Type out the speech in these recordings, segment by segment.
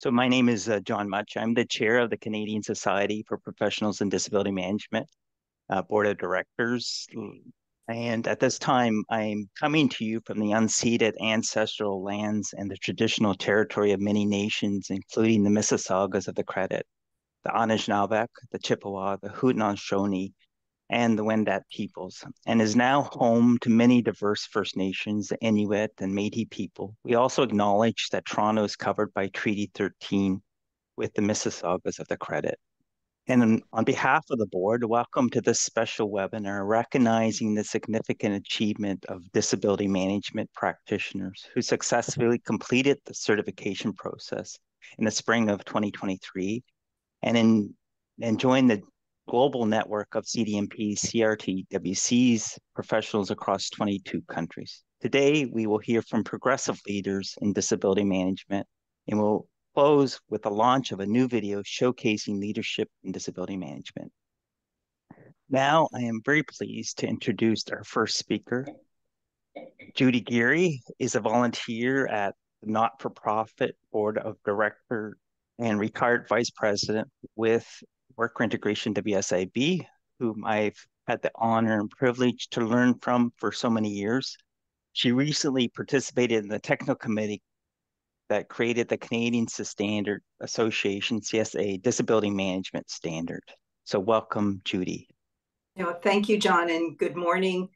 So my name is uh, John Mutch. I'm the chair of the Canadian Society for Professionals in Disability Management uh, Board of Directors. And at this time, I'm coming to you from the unceded ancestral lands and the traditional territory of many nations, including the Mississaugas of the Credit, the Anishinaabeg, the Chippewa, the Haudenosaunee, and the Wendat peoples, and is now home to many diverse First Nations, the Inuit, and Métis people. We also acknowledge that Toronto is covered by Treaty 13 with the Mississaugas of the Credit. And on behalf of the board, welcome to this special webinar recognizing the significant achievement of disability management practitioners who successfully completed the certification process in the spring of 2023 and in and joined the global network of CDMP CRT WCs professionals across 22 countries. Today, we will hear from progressive leaders in disability management and we'll close with the launch of a new video showcasing leadership in disability management. Now, I am very pleased to introduce our first speaker. Judy Geary is a volunteer at the not-for-profit board of director and retired vice president with Work Reintegration WSIB, whom I've had the honor and privilege to learn from for so many years. She recently participated in the technical committee that created the Canadian Standard Association, CSA, Disability Management Standard. So welcome, Judy. Know, thank you, John, and good morning,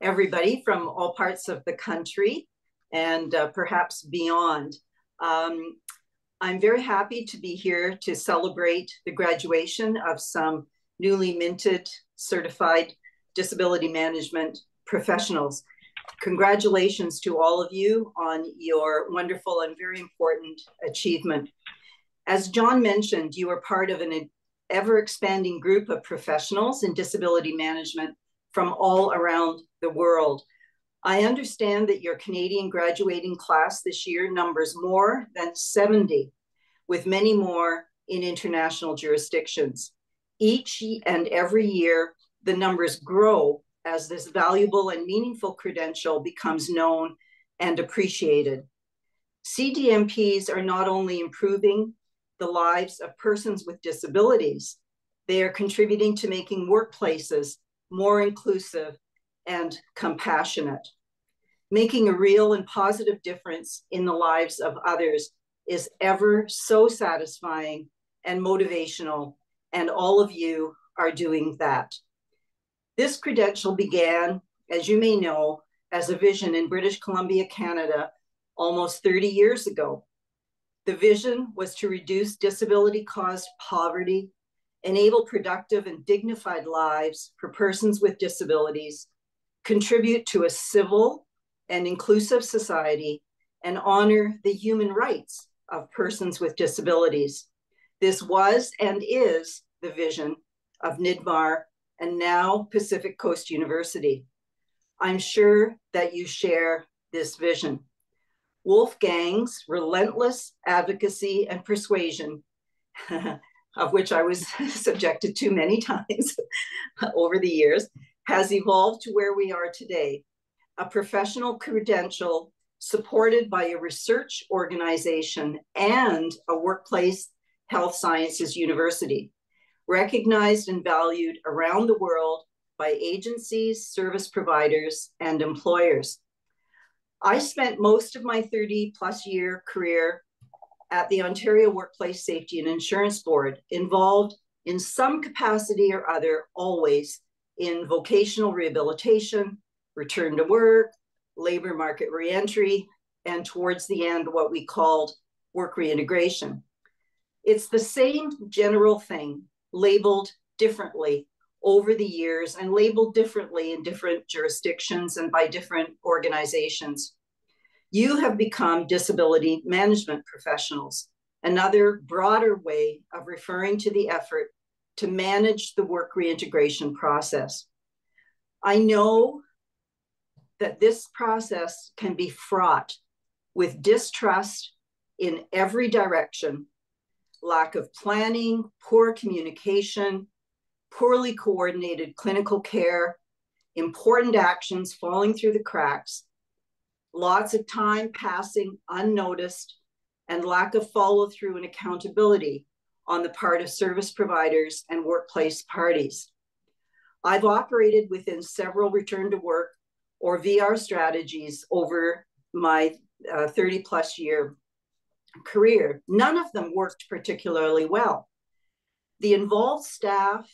everybody from all parts of the country and uh, perhaps beyond. Um, I'm very happy to be here to celebrate the graduation of some newly minted certified disability management professionals. Congratulations to all of you on your wonderful and very important achievement. As John mentioned, you are part of an ever expanding group of professionals in disability management from all around the world. I understand that your Canadian graduating class this year numbers more than 70, with many more in international jurisdictions. Each and every year, the numbers grow as this valuable and meaningful credential becomes known and appreciated. CDMPs are not only improving the lives of persons with disabilities, they are contributing to making workplaces more inclusive and compassionate. Making a real and positive difference in the lives of others is ever so satisfying and motivational, and all of you are doing that. This credential began, as you may know, as a vision in British Columbia, Canada, almost 30 years ago. The vision was to reduce disability caused poverty enable productive and dignified lives for persons with disabilities, contribute to a civil and inclusive society, and honor the human rights of persons with disabilities. This was and is the vision of NIDMAR and now Pacific Coast University. I'm sure that you share this vision. Wolfgang's relentless advocacy and persuasion of which I was subjected to many times over the years, has evolved to where we are today a professional credential supported by a research organization and a workplace health sciences university, recognized and valued around the world by agencies, service providers, and employers. I spent most of my 30 plus year career at the Ontario Workplace Safety and Insurance Board, involved in some capacity or other, always in vocational rehabilitation, return to work, labor market reentry, and towards the end, what we called work reintegration. It's the same general thing, labeled differently over the years and labeled differently in different jurisdictions and by different organizations. You have become disability management professionals, another broader way of referring to the effort to manage the work reintegration process. I know that this process can be fraught with distrust in every direction, lack of planning, poor communication, poorly coordinated clinical care, important actions falling through the cracks, lots of time passing unnoticed, and lack of follow through and accountability on the part of service providers and workplace parties. I've operated within several return to work or VR strategies over my uh, 30 plus year career. None of them worked particularly well. The involved staff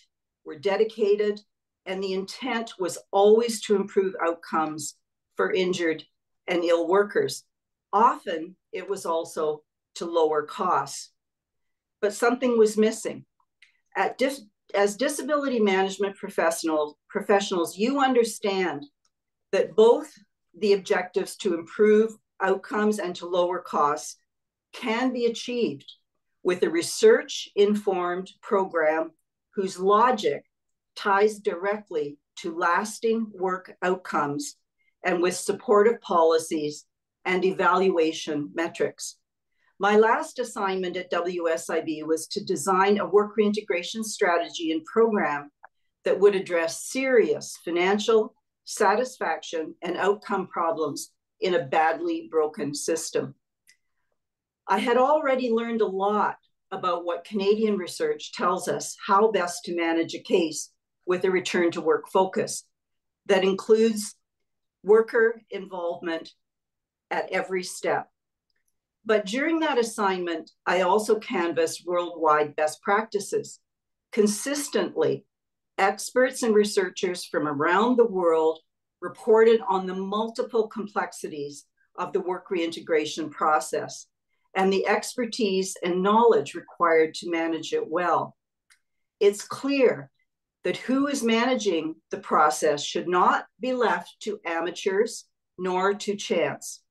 were dedicated, and the intent was always to improve outcomes for injured and ill workers. Often it was also to lower costs. But something was missing. Dis- as disability management professionals, professionals, you understand that both the objectives to improve outcomes and to lower costs can be achieved with a research informed program whose logic ties directly to lasting work outcomes and with supportive policies and evaluation metrics. My last assignment at WSIB was to design a work reintegration strategy and program that would address serious financial satisfaction and outcome problems in a badly broken system. I had already learned a lot about what Canadian research tells us how best to manage a case with a return to work focus that includes worker involvement at every step. But during that assignment, I also canvassed worldwide best practices. Consistently, experts and researchers from around the world reported on the multiple complexities of the work reintegration process and the expertise and knowledge required to manage it well. It's clear that who is managing the process should not be left to amateurs nor to chance.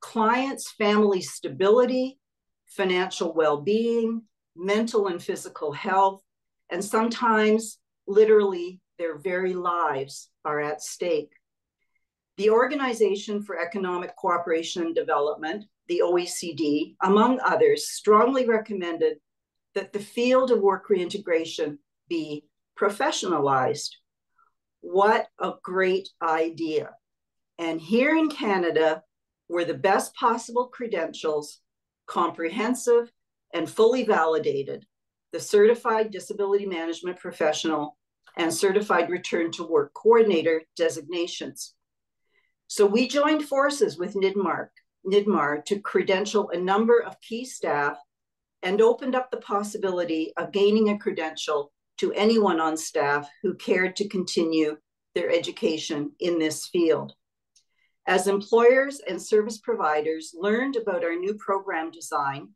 Clients' family stability, financial well being, mental and physical health, and sometimes literally their very lives are at stake. The Organization for Economic Cooperation and Development the OECD, among others, strongly recommended that the field of work reintegration be professionalized. What a great idea. And here in Canada, were the best possible credentials, comprehensive and fully validated, the certified disability management professional and certified return to work coordinator designations. So we joined forces with NIDMARC NIDMAR to credential a number of key staff and opened up the possibility of gaining a credential to anyone on staff who cared to continue their education in this field. As employers and service providers learned about our new program design,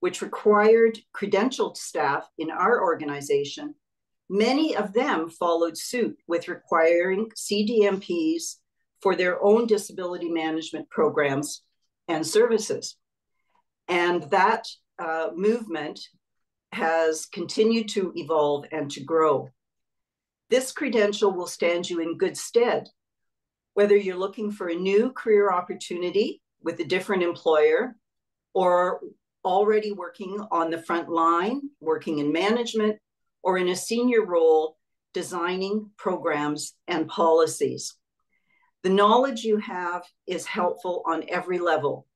which required credentialed staff in our organization, many of them followed suit with requiring CDMPs for their own disability management programs and services. And that uh, movement has continued to evolve and to grow. This credential will stand you in good stead, whether you're looking for a new career opportunity with a different employer or already working on the front line, working in management, or in a senior role designing programs and policies. The knowledge you have is helpful on every level.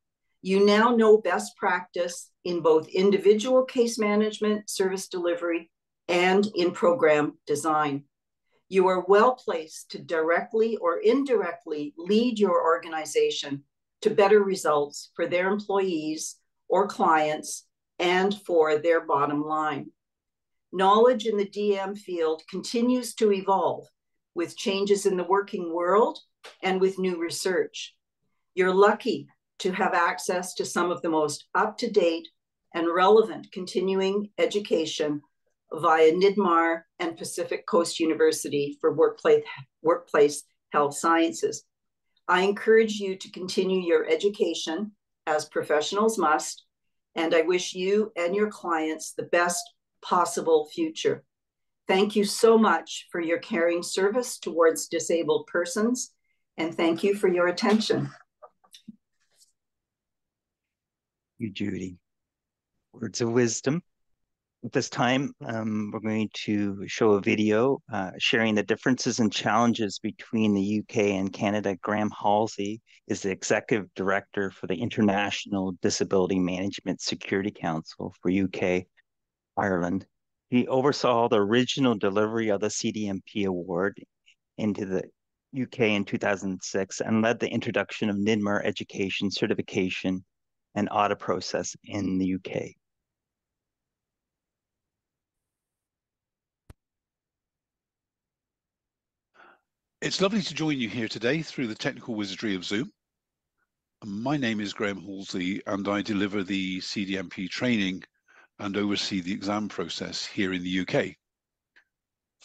You now know best practice in both individual case management, service delivery, and in program design. You are well placed to directly or indirectly lead your organization to better results for their employees or clients and for their bottom line. Knowledge in the DM field continues to evolve with changes in the working world and with new research. You're lucky to have access to some of the most up to date and relevant continuing education via NIDMAR and Pacific Coast University for workplace, workplace health sciences. I encourage you to continue your education as professionals must, and I wish you and your clients the best possible future. Thank you so much for your caring service towards disabled persons and thank you for your attention. You, Judy. Words of wisdom. This time, um, we're going to show a video uh, sharing the differences and challenges between the UK and Canada. Graham Halsey is the Executive Director for the International Disability Management Security Council for UK, Ireland. He oversaw the original delivery of the CDMP award into the UK in 2006 and led the introduction of NIDMAR education certification and audit process in the UK. It's lovely to join you here today through the technical wizardry of Zoom. My name is Graham Halsey and I deliver the CDMP training and oversee the exam process here in the UK.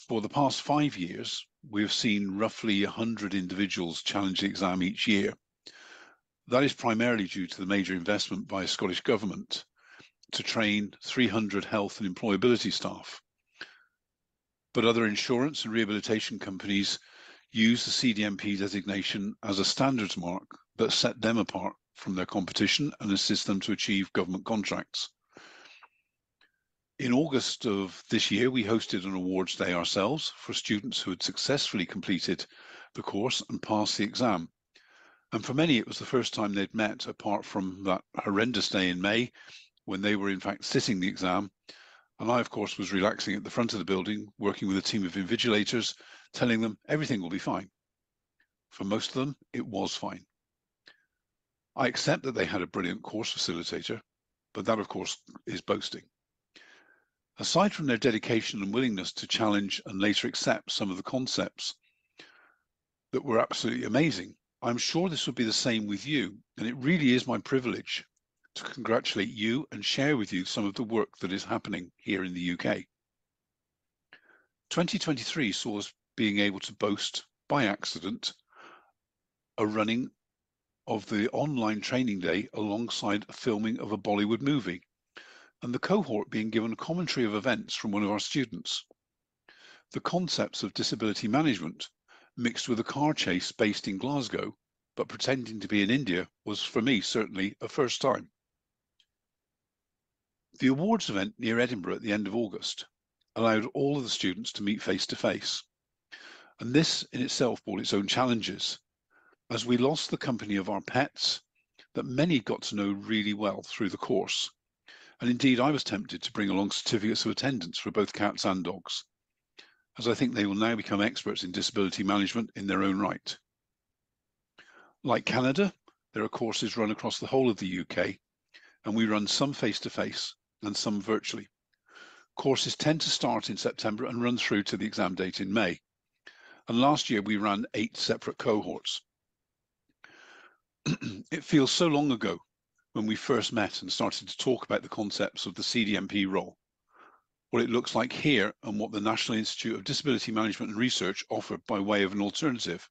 For the past five years, we've seen roughly 100 individuals challenge the exam each year. That is primarily due to the major investment by Scottish Government to train 300 health and employability staff. But other insurance and rehabilitation companies use the CDMP designation as a standards mark that set them apart from their competition and assist them to achieve government contracts. In August of this year, we hosted an awards day ourselves for students who had successfully completed the course and passed the exam. And for many, it was the first time they'd met apart from that horrendous day in May when they were in fact sitting the exam. And I, of course, was relaxing at the front of the building, working with a team of invigilators telling them everything will be fine. For most of them, it was fine. I accept that they had a brilliant course facilitator, but that, of course, is boasting. Aside from their dedication and willingness to challenge and later accept some of the concepts that were absolutely amazing, I'm sure this would be the same with you, and it really is my privilege to congratulate you and share with you some of the work that is happening here in the UK. 2023 saw us being able to boast by accident a running of the online training day alongside filming of a Bollywood movie and the cohort being given a commentary of events from one of our students. The concepts of disability management mixed with a car chase based in Glasgow but pretending to be in India was for me certainly a first time. The awards event near Edinburgh at the end of August allowed all of the students to meet face to face. And this in itself brought its own challenges, as we lost the company of our pets that many got to know really well through the course. And indeed, I was tempted to bring along certificates of attendance for both cats and dogs, as I think they will now become experts in disability management in their own right. Like Canada, there are courses run across the whole of the UK, and we run some face-to-face -face and some virtually. Courses tend to start in September and run through to the exam date in May. And last year we ran eight separate cohorts. it feels so long ago when we first met and started to talk about the concepts of the CDMP role, what it looks like here and what the National Institute of Disability Management and Research offered by way of an alternative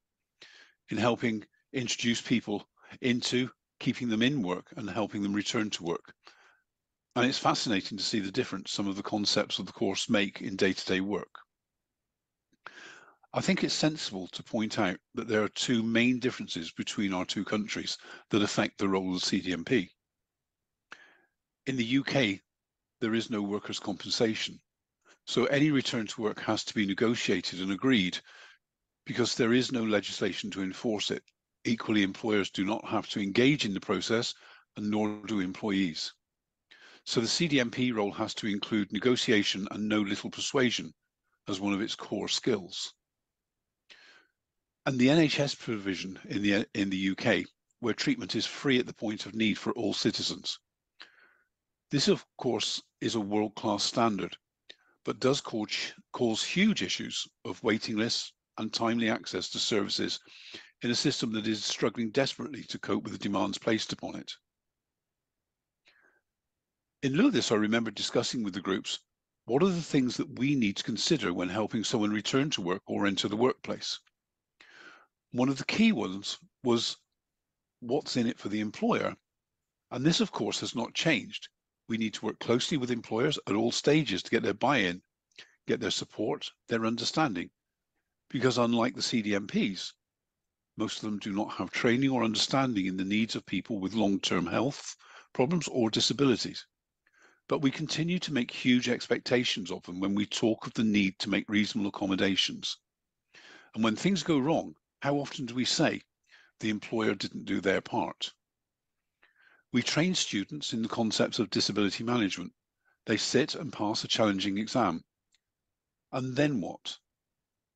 in helping introduce people into keeping them in work and helping them return to work. And it's fascinating to see the difference some of the concepts of the course make in day-to-day -day work. I think it's sensible to point out that there are two main differences between our two countries that affect the role of CDMP. In the UK, there is no workers' compensation, so any return to work has to be negotiated and agreed because there is no legislation to enforce it. Equally, employers do not have to engage in the process and nor do employees. So the CDMP role has to include negotiation and no little persuasion as one of its core skills and the NHS provision in the in the UK, where treatment is free at the point of need for all citizens. This, of course, is a world-class standard, but does cause, cause huge issues of waiting lists and timely access to services in a system that is struggling desperately to cope with the demands placed upon it. In lieu of this, I remember discussing with the groups, what are the things that we need to consider when helping someone return to work or enter the workplace? One of the key ones was what's in it for the employer. And this, of course, has not changed. We need to work closely with employers at all stages to get their buy-in, get their support, their understanding. Because unlike the CDMPs, most of them do not have training or understanding in the needs of people with long-term health problems or disabilities. but we continue to make huge expectations of them when we talk of the need to make reasonable accommodations. And when things go wrong, how often do we say the employer didn't do their part? We train students in the concepts of disability management. They sit and pass a challenging exam. And then what?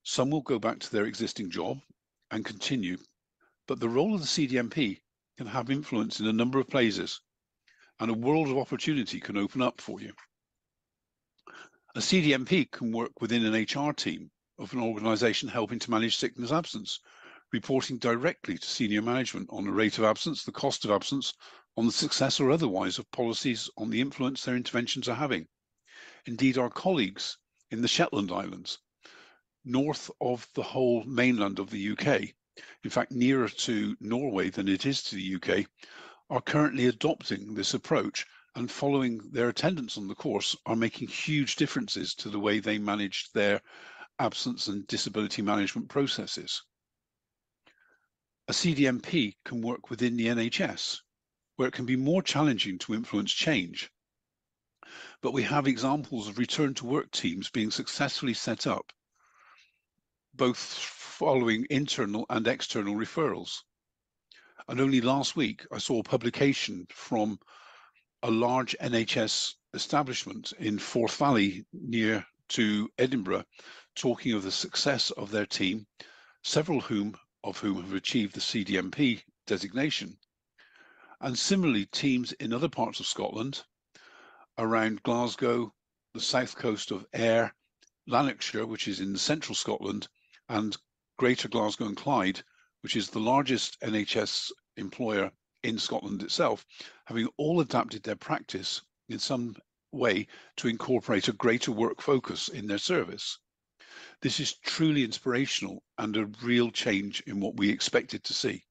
Some will go back to their existing job and continue, but the role of the CDMP can have influence in a number of places and a world of opportunity can open up for you. A CDMP can work within an HR team of an organization helping to manage sickness absence, reporting directly to senior management on the rate of absence, the cost of absence, on the success or otherwise of policies on the influence their interventions are having. Indeed, our colleagues in the Shetland Islands, north of the whole mainland of the UK, in fact, nearer to Norway than it is to the UK, are currently adopting this approach and following their attendance on the course are making huge differences to the way they manage their absence and disability management processes. A CDMP can work within the NHS, where it can be more challenging to influence change. But we have examples of return to work teams being successfully set up, both following internal and external referrals. And only last week, I saw a publication from a large NHS establishment in Forth Valley near to Edinburgh, talking of the success of their team, several whom of whom have achieved the CDMP designation. And similarly, teams in other parts of Scotland, around Glasgow, the south coast of Ayr, Lanarkshire, which is in central Scotland, and Greater Glasgow and Clyde, which is the largest NHS employer in Scotland itself, having all adapted their practice in some way to incorporate a greater work focus in their service. This is truly inspirational and a real change in what we expected to see.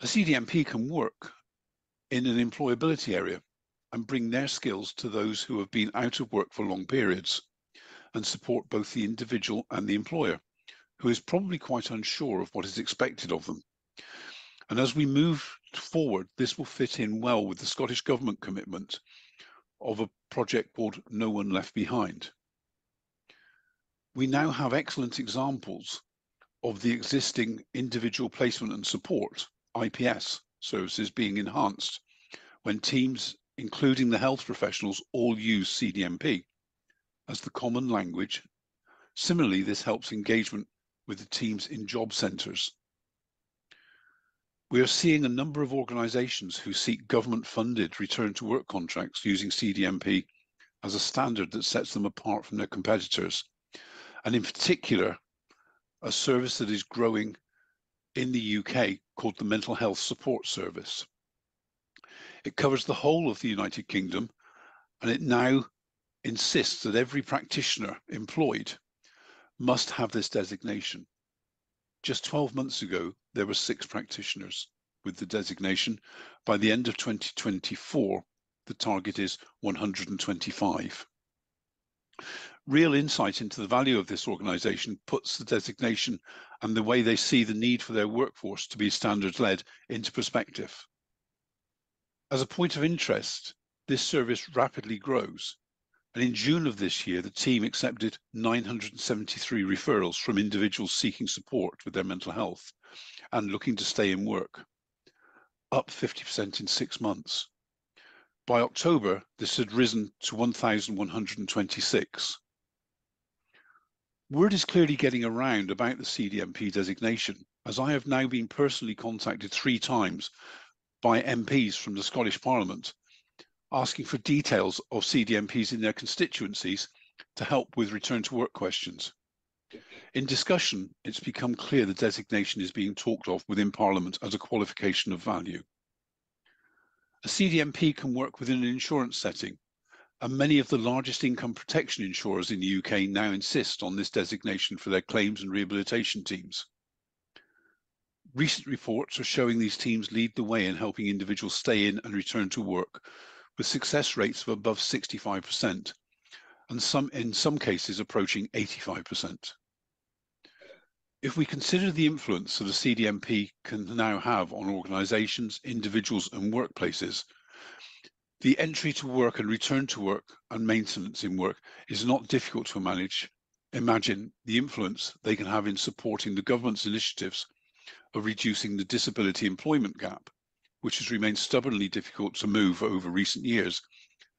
A CDMP can work in an employability area and bring their skills to those who have been out of work for long periods and support both the individual and the employer, who is probably quite unsure of what is expected of them. And as we move forward, this will fit in well with the Scottish Government commitment of a project called No One Left Behind. We now have excellent examples of the existing individual placement and support IPS services being enhanced when teams, including the health professionals, all use CDMP as the common language. Similarly, this helps engagement with the teams in job centres. We are seeing a number of organisations who seek government-funded return to work contracts using CDMP as a standard that sets them apart from their competitors. And in particular, a service that is growing in the UK called the Mental Health Support Service. It covers the whole of the United Kingdom and it now insists that every practitioner employed must have this designation. Just 12 months ago, there were six practitioners with the designation. By the end of 2024, the target is 125 real insight into the value of this organization puts the designation and the way they see the need for their workforce to be standards led into perspective. As a point of interest, this service rapidly grows. And in June of this year, the team accepted 973 referrals from individuals seeking support with their mental health and looking to stay in work, up 50% in six months. By October, this had risen to 1,126. Word is clearly getting around about the CDMP designation, as I have now been personally contacted three times by MPs from the Scottish Parliament asking for details of CDMPs in their constituencies to help with return to work questions. In discussion, it's become clear the designation is being talked of within Parliament as a qualification of value. A CDMP can work within an insurance setting and many of the largest income protection insurers in the UK now insist on this designation for their claims and rehabilitation teams. Recent reports are showing these teams lead the way in helping individuals stay in and return to work with success rates of above 65% and some in some cases approaching 85%. If we consider the influence that a CDMP can now have on organisations, individuals and workplaces, The entry to work and return to work and maintenance in work is not difficult to manage. Imagine the influence they can have in supporting the government's initiatives of reducing the disability employment gap, which has remained stubbornly difficult to move over recent years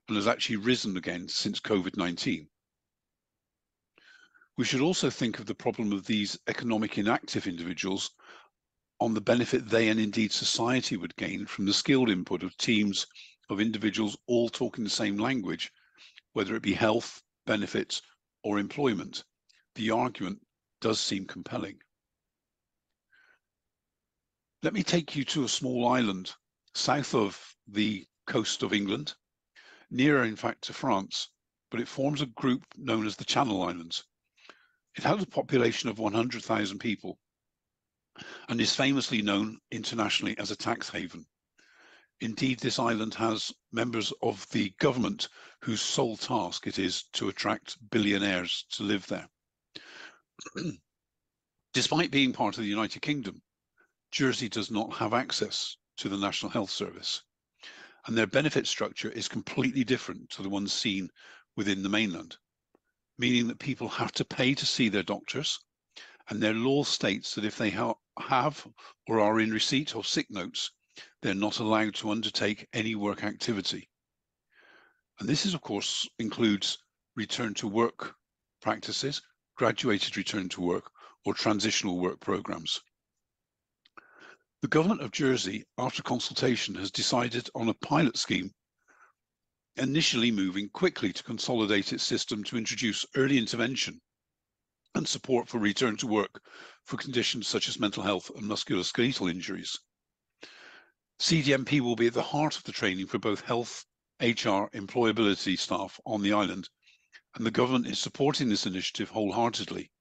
and has actually risen again since COVID-19. We should also think of the problem of these economic inactive individuals on the benefit they and indeed society would gain from the skilled input of teams of individuals all talking the same language, whether it be health, benefits, or employment. The argument does seem compelling. Let me take you to a small island south of the coast of England, nearer in fact to France, but it forms a group known as the Channel Islands. It has a population of 100,000 people and is famously known internationally as a tax haven. Indeed, this island has members of the government whose sole task it is to attract billionaires to live there. Despite being part of the United Kingdom, Jersey does not have access to the National Health Service, and their benefit structure is completely different to the ones seen within the mainland meaning that people have to pay to see their doctors, and their law states that if they ha have or are in receipt of sick notes, they're not allowed to undertake any work activity. And this is, of course, includes return to work practices, graduated return to work, or transitional work programs. The government of Jersey, after consultation, has decided on a pilot scheme initially moving quickly to consolidate its system to introduce early intervention and support for return to work for conditions such as mental health and musculoskeletal injuries. CDMP will be at the heart of the training for both health, HR, employability staff on the island, and the government is supporting this initiative wholeheartedly.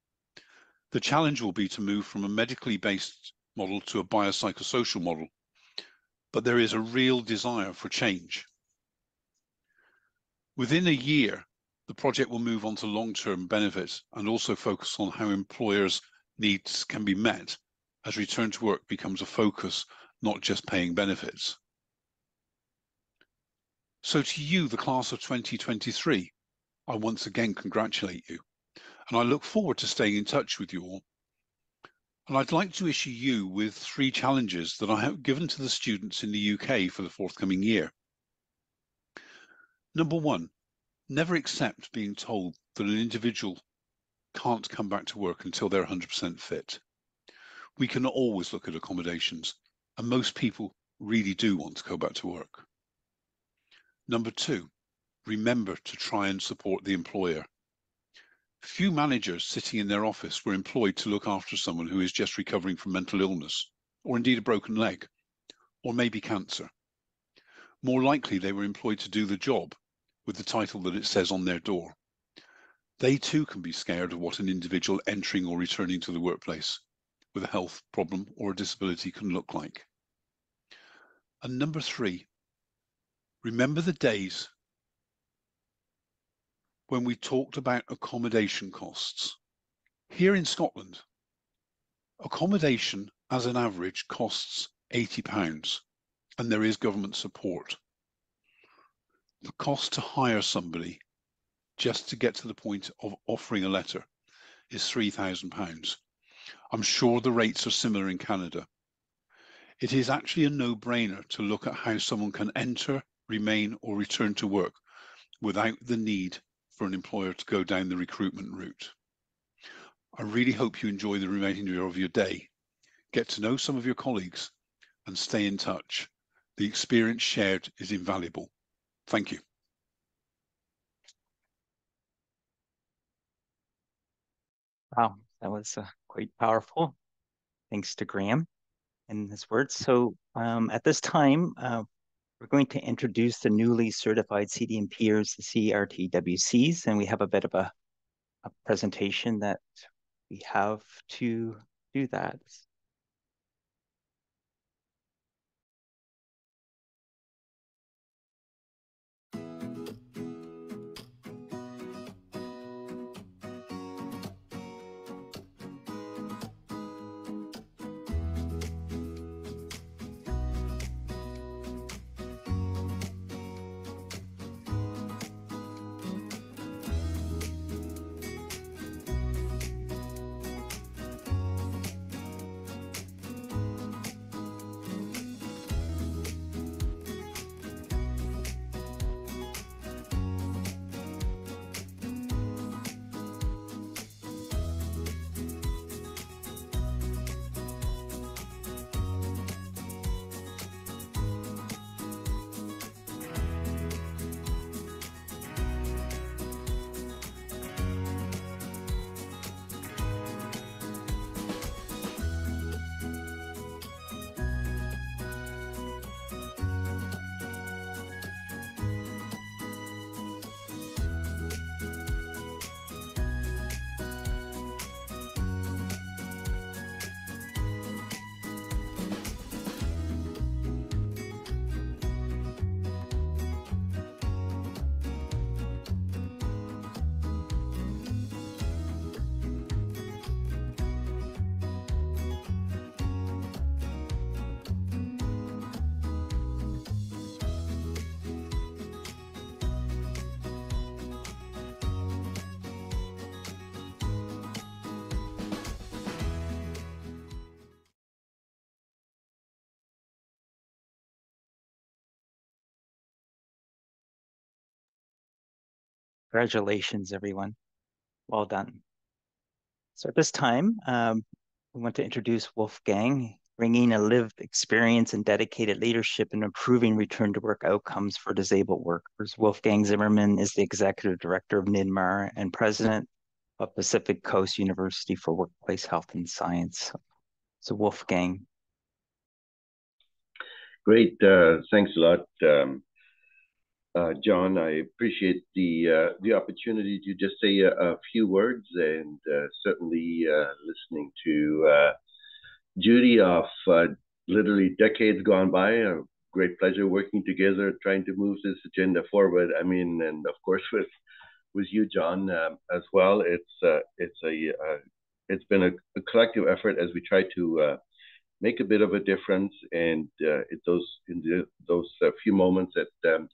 The challenge will be to move from a medically based model to a biopsychosocial model, but there is a real desire for change. Within a year, the project will move on to long-term benefits and also focus on how employers' needs can be met as return to work becomes a focus, not just paying benefits. So to you, the class of 2023, I once again congratulate you. And I look forward to staying in touch with you all. And I'd like to issue you with three challenges that I have given to the students in the UK for the forthcoming year. Number one, never accept being told that an individual can't come back to work until they're 100% fit. We can always look at accommodations, and most people really do want to go back to work. Number two, remember to try and support the employer. Few managers sitting in their office were employed to look after someone who is just recovering from mental illness, or indeed a broken leg, or maybe cancer. More likely, they were employed to do the job with the title that it says on their door. They too can be scared of what an individual entering or returning to the workplace with a health problem or a disability can look like. And number three, remember the days when we talked about accommodation costs. Here in Scotland, accommodation as an average costs £80 and there is government support. The cost to hire somebody just to get to the point of offering a letter is £3,000. I'm sure the rates are similar in Canada. It is actually a no-brainer to look at how someone can enter, remain or return to work without the need for an employer to go down the recruitment route. I really hope you enjoy the remainder of your day, get to know some of your colleagues and stay in touch. The experience shared is invaluable. Thank you. Wow, that was uh, quite powerful. Thanks to Graham and his words. So um, at this time, uh, we're going to introduce the newly certified CDMPers, the CRTWCs, and we have a bit of a, a presentation that we have to do that. Congratulations, everyone. Well done. So at this time, um, we want to introduce Wolfgang, bringing a lived experience and dedicated leadership in improving return to work outcomes for disabled workers. Wolfgang Zimmermann is the executive director of NIDMAR and president of Pacific Coast University for Workplace Health and Science. So Wolfgang. Great, uh, thanks a lot. Um, uh, John, I appreciate the uh, the opportunity to just say a, a few words, and uh, certainly uh, listening to uh, Judy of uh, literally decades gone by. A great pleasure working together, trying to move this agenda forward. I mean, and of course with with you, John, um, as well. It's it's a it's been a, a, collective effort as we try to make a bit of a difference, and it those in the, those few moments that um,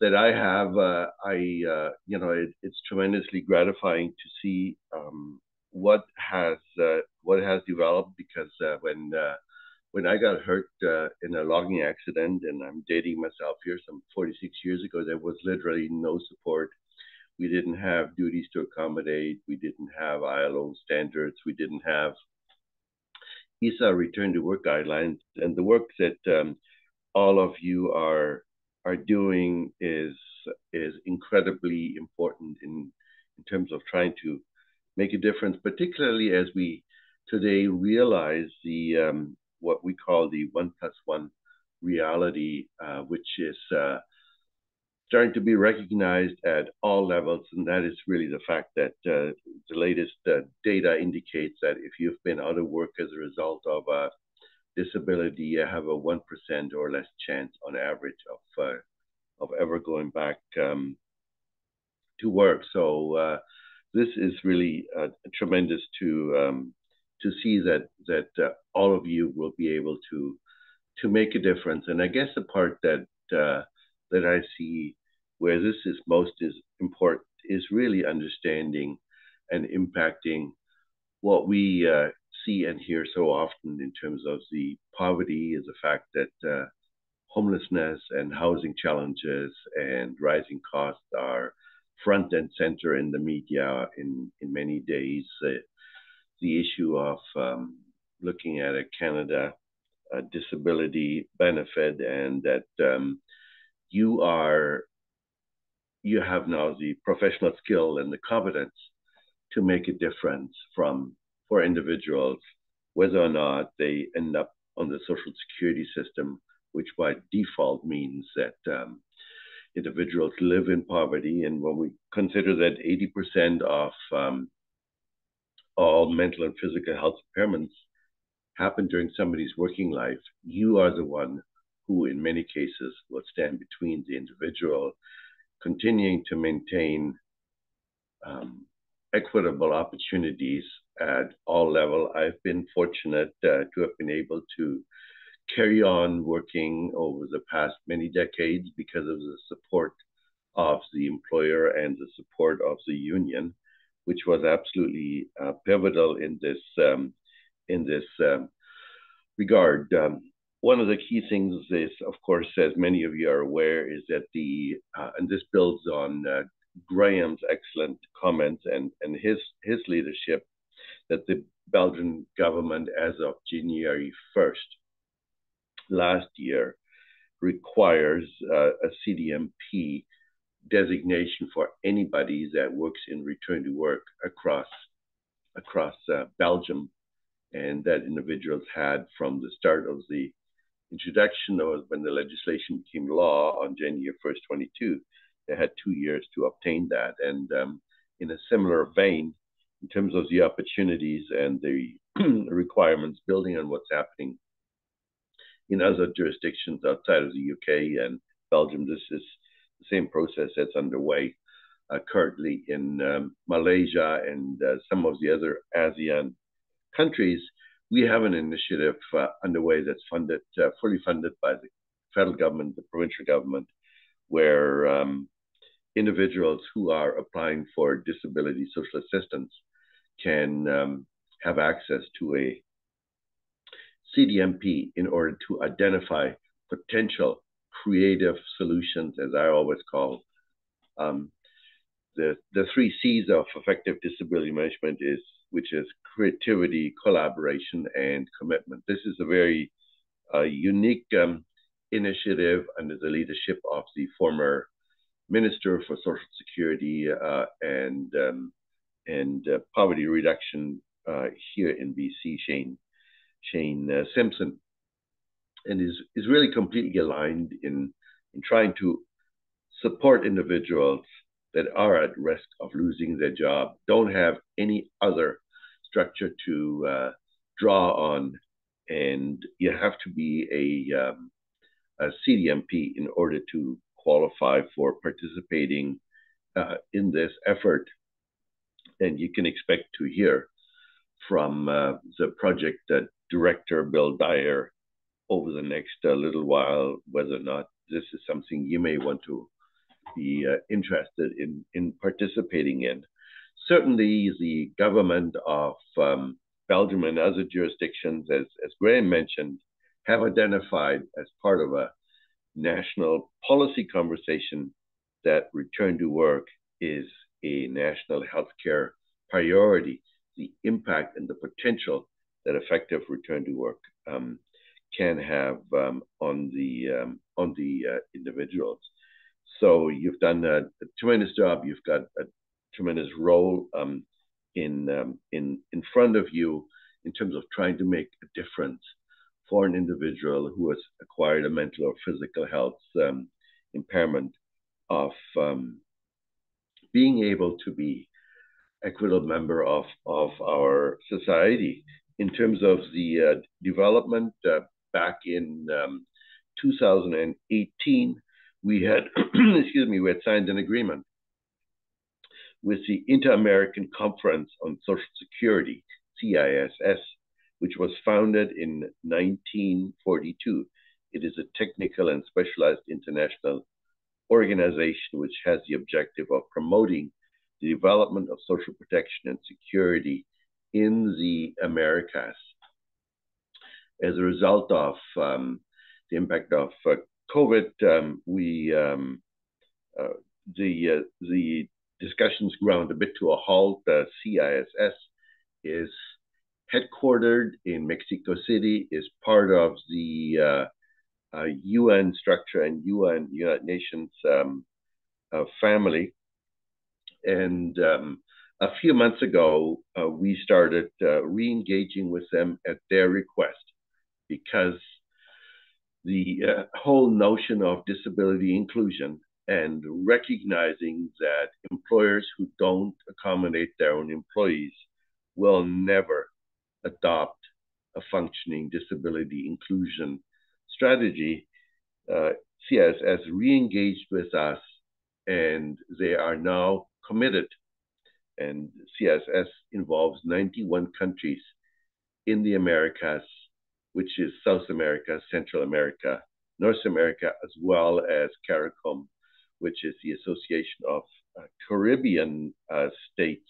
that I have, uh, I uh, you know, it, it's tremendously gratifying to see um, what has uh, what has developed because uh, when uh, when I got hurt uh, in a logging accident, and I'm dating myself here, some 46 years ago, there was literally no support. We didn't have duties to accommodate. We didn't have ILO standards. We didn't have ESA return to work guidelines, and the work that um, all of you are are doing is is incredibly important in in terms of trying to make a difference, particularly as we today realize the um, what we call the one plus one reality, uh, which is uh, starting to be recognized at all levels, and that is really the fact that uh, the latest uh, data indicates that if you've been out of work as a result of a disability, have a 1% or less chance on average of, uh, of ever going back um, to work. So uh, this is really uh, tremendous to um, to see that that uh, all of you will be able to to make a difference. And I guess the part that uh, that I see where this is most is important is really understanding and impacting what we uh, see and hear so often in terms of the poverty is the fact that uh, homelessness and housing challenges and rising costs are front and center in the media in, in many days. Uh, the issue of um, looking at a Canada disability benefit and that um, you are you have now the professional skill and the competence to make a difference from for individuals, whether or not they end up on the social security system, which by default means that um, individuals live in poverty. And when we consider that 80% of um, all mental and physical health impairments happen during somebody's working life, you are the one who, in many cases, will stand between the individual continuing to maintain um, equitable opportunities at all level. I've been fortunate uh, to have been able to carry on working over the past many decades because of the support of the employer and the support of the union, which was absolutely uh, pivotal in this um, in this um, regard. Um, one of the key things is, of course, as many of you are aware, is that the uh, and this builds on uh, Graham's excellent comments and and his his leadership that the Belgian government, as of January 1st last year, requires uh, a CDMP designation for anybody that works in return to work across across uh, Belgium, and that individuals had from the start of the introduction or when the legislation became law on January 1st, 22, they had two years to obtain that. And um, in a similar vein, in terms of the opportunities and the requirements, building on what's happening in other jurisdictions outside of the UK and Belgium. This is the same process that's underway uh, currently in um, Malaysia and uh, some of the other ASEAN countries. We have an initiative uh, underway that's funded, uh, fully funded by the federal government, the provincial government, where um, individuals who are applying for disability social assistance can um, have access to a CDMP in order to identify potential creative solutions, as I always call, um, the, the three C's of effective disability management is, which is creativity, collaboration, and commitment. This is a very uh, unique um, initiative under the leadership of the former Minister for Social Security uh, and um, and uh, Poverty Reduction uh, here in BC, Shane Shane uh, Simpson, and is is really completely aligned in in trying to support individuals that are at risk of losing their job, don't have any other structure to uh, draw on, and you have to be a, um, a CDMP in order to qualify for participating uh, in this effort. And you can expect to hear from uh, the project director, Bill Dyer, over the next uh, little while whether or not this is something you may want to be uh, interested in, in participating in. Certainly, the government of um, Belgium and other jurisdictions, as, as Graham mentioned, have identified as part of a national policy conversation that return to work is a national healthcare priority. The impact and the potential that effective return to work um, can have um, on the um, on the uh, individuals. So you've done a, a, tremendous job. You've got a tremendous role um, in um, in in front of you in terms of trying to make a difference for an individual who has acquired a mental or physical health um, impairment of um, being able to be a equitable member of of our society in terms of the uh, development uh, back in um, 2018 we had, excuse me, we had signed an agreement with the Inter-American Conference on Social Security, CISS, which was founded in 1942. It is a technical and specialized international organization which has the objective of promoting the development of social protection and security in the Americas. As a result of um, the impact of uh, COVID, um, we um, uh, the uh, the discussions ground a bit to a halt. Uh, CISS is headquartered in Mexico City, is part of the UN uh, structure and UN United Nations um, uh, family. And um, a few months ago, uh, we started re-engaging with them at their request because the uh, whole notion of disability inclusion and recognizing that employers who don't accommodate their own employees will never adopt a functioning disability inclusion strategy. Uh, CISS re-engaged with us and they are now committed and CSS involves 91 countries in the Americas which is South America, Central America, North America, as well as CARICOM, which is the Association of uh, Caribbean uh, States,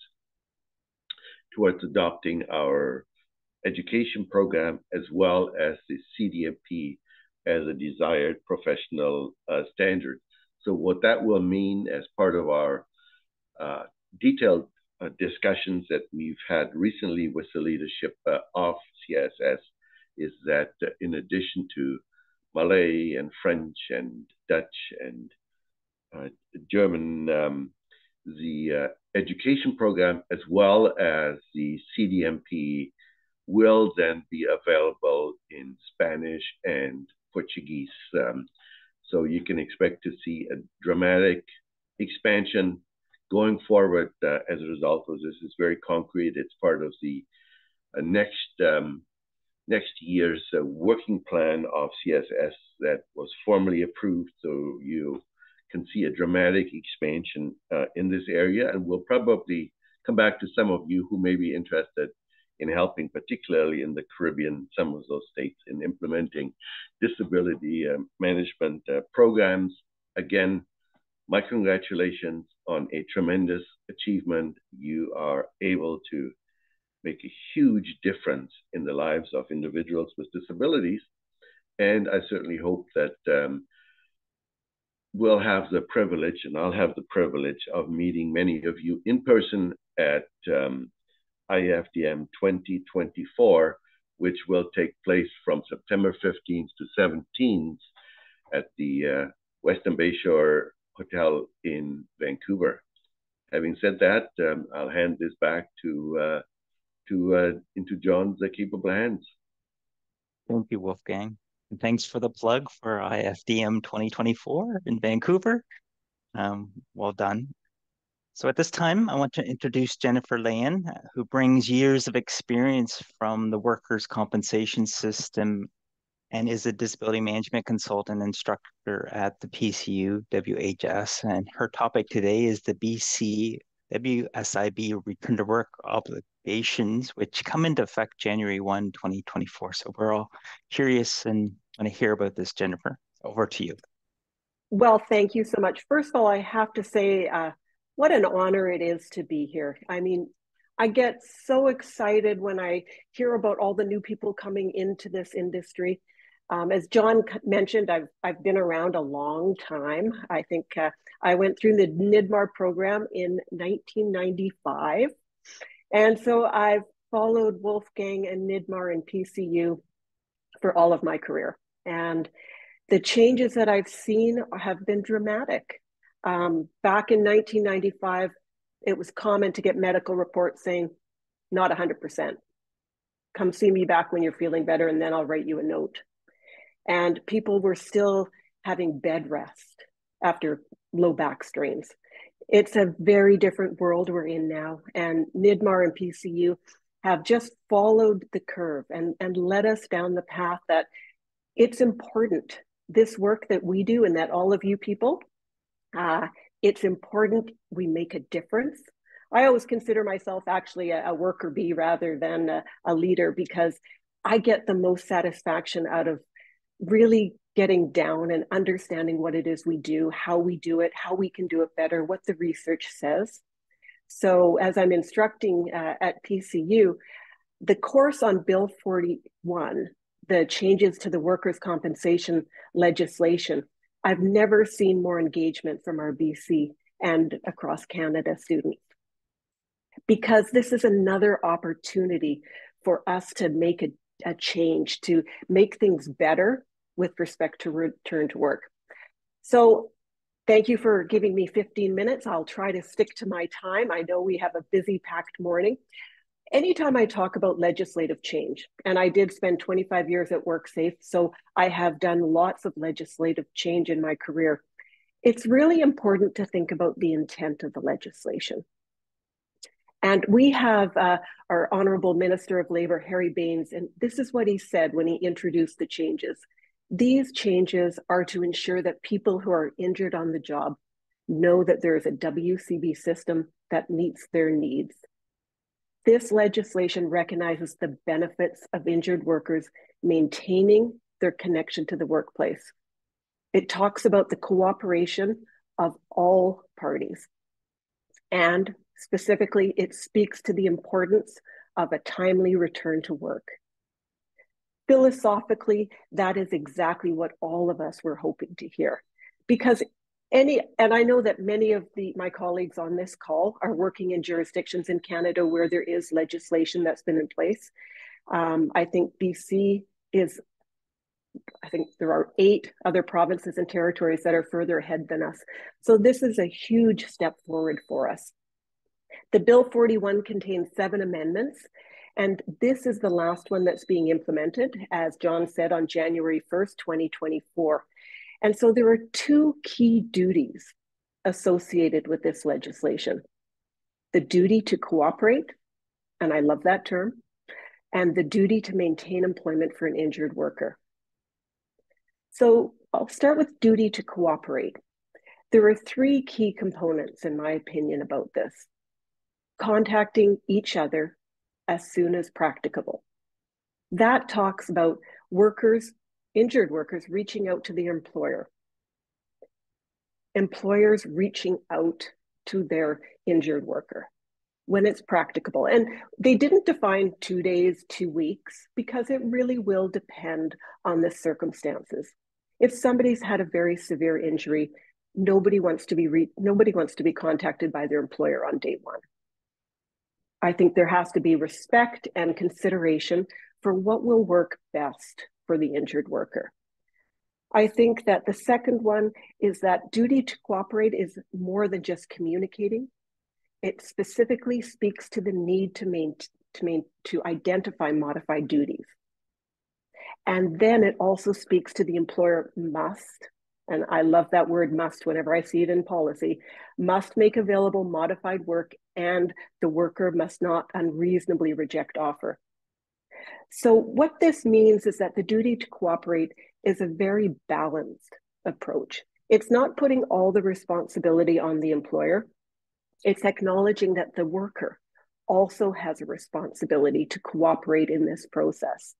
towards adopting our education program as well as the CDMP as a desired professional uh, standard. So what that will mean as part of our uh, detailed uh, discussions that we've had recently with the leadership uh, of CSS is that uh, in addition to Malay and French and Dutch and uh, German, um, the education program as well as the CDMP will then be available in Spanish and Portuguese. Um, so you can expect to see a dramatic expansion going forward uh, as a result of this. It's very concrete. It's part of the uh, next um, next year's uh, working plan of CSS that was formally approved. So you can see a dramatic expansion uh, in this area. And we'll probably come back to some of you who may be interested in helping, particularly in the Caribbean, some of those states in implementing disability uh, management uh, programs. Again, my congratulations on a tremendous achievement. You are able to make a huge difference in the lives of individuals with disabilities. And I certainly hope that um, will have the privilege, and I'll have the privilege of meeting many of you in person at um, IFDM 2024, which will take place from September 15th to 17th at the uh, Westin Bayshore Hotel in Vancouver. Having said that, um, I'll hand this back to uh, to uh, into John's capable hands. Thank you, Wolfgang. And thanks for the plug for IFDM 2024 in Vancouver. Um, well done. So at this time, I want to introduce Jennifer Leyen, who brings years of experience from the workers' compensation system and is a disability management consultant instructor at the PCU WHS. And her topic today is the BC WSIB return to work obligations, which come into effect January 1, 2024. So we're all curious and want to hear about this, Jennifer. Over to you. Well, thank you so much. First of all, I have to say, uh, what an honor it is to be here. I mean, I get so excited when I hear about all the new people coming into this industry. Um, as John mentioned, I've, I've been around a long time. I think uh, I went through the NIDMAR program in 1995. And so I've followed Wolfgang and NIDMAR and PCU for all of my career. And the changes that I've seen have been dramatic. Um, back in 1995, it was common to get medical reports saying, not 100%. Come see me back when you're feeling better, and then I'll write you a note. And people were still having bed rest after low back strains. It's a very different world we're in now. And NIDMAR and PCU have just followed the curve and, and led us down the path that it's important. This work that we do and that all of you people, uh, it's important we make a difference. I always consider myself actually a, a worker bee rather than a, a leader because I get the most satisfaction out of really getting down and understanding what it is we do, how we do it, how we can do it better, what the research says. So, as I'm instructing uh, at PCU, the course on Bill 41, the changes to the workers' compensation legislation, I've never seen more engagement from our BC and across Canada students. Because this is another opportunity for us to make a, a change, to make things better with respect to return to work. So thank you for giving me 15 minutes. I'll try to stick to my time. I know we have a busy packed morning. Anytime I talk about legislative change, and I did spend 25 years at WorkSafe, so I have done lots of legislative change in my career. It's really important to think about the intent of the legislation. And we have uh, our Honorable Minister of Labor, Harry Bains, and this is what he said when he introduced the changes. These changes are to ensure that people who are injured on the job know that there is a WCB system that meets their needs. This legislation recognizes the benefits of injured workers maintaining their connection to the workplace. It talks about the cooperation of all parties. And specifically, it speaks to the importance of a timely return to work philosophically, that is exactly what all of us were hoping to hear. Because any, and I know that many of the my colleagues on this call are working in jurisdictions in Canada where there is legislation that's been in place. Um, I think BC is, I think there are eight other provinces and territories that are further ahead than us. So this is a huge step forward for us. The Bill 41 contains seven amendments and this is the last one that's being implemented, as John said, on January 1st, 2024. And so there are two key duties associated with this legislation the duty to cooperate, and I love that term, and the duty to maintain employment for an injured worker. So I'll start with duty to cooperate. There are three key components, in my opinion, about this contacting each other as soon as practicable. That talks about workers, injured workers, reaching out to the employer, employers reaching out to their injured worker when it's practicable. And they didn't define two days, two weeks, because it really will depend on the circumstances. If somebody's had a very severe injury, nobody wants to be re- nobody wants to be contacted by their employer on day one. I think there has to be respect and consideration for what will work best for the injured worker. I think that the second one is that duty to cooperate is more than just communicating. It specifically speaks to the need to, main, to, main, to identify modified duties. And then it also speaks to the employer must, and I love that word must whenever I see it in policy, must make available modified work and the worker must not unreasonably reject offer. So, what this means is that the duty to cooperate is a very balanced approach. It's not putting all the responsibility on the employer, it's acknowledging that the worker also has a responsibility to cooperate in this process.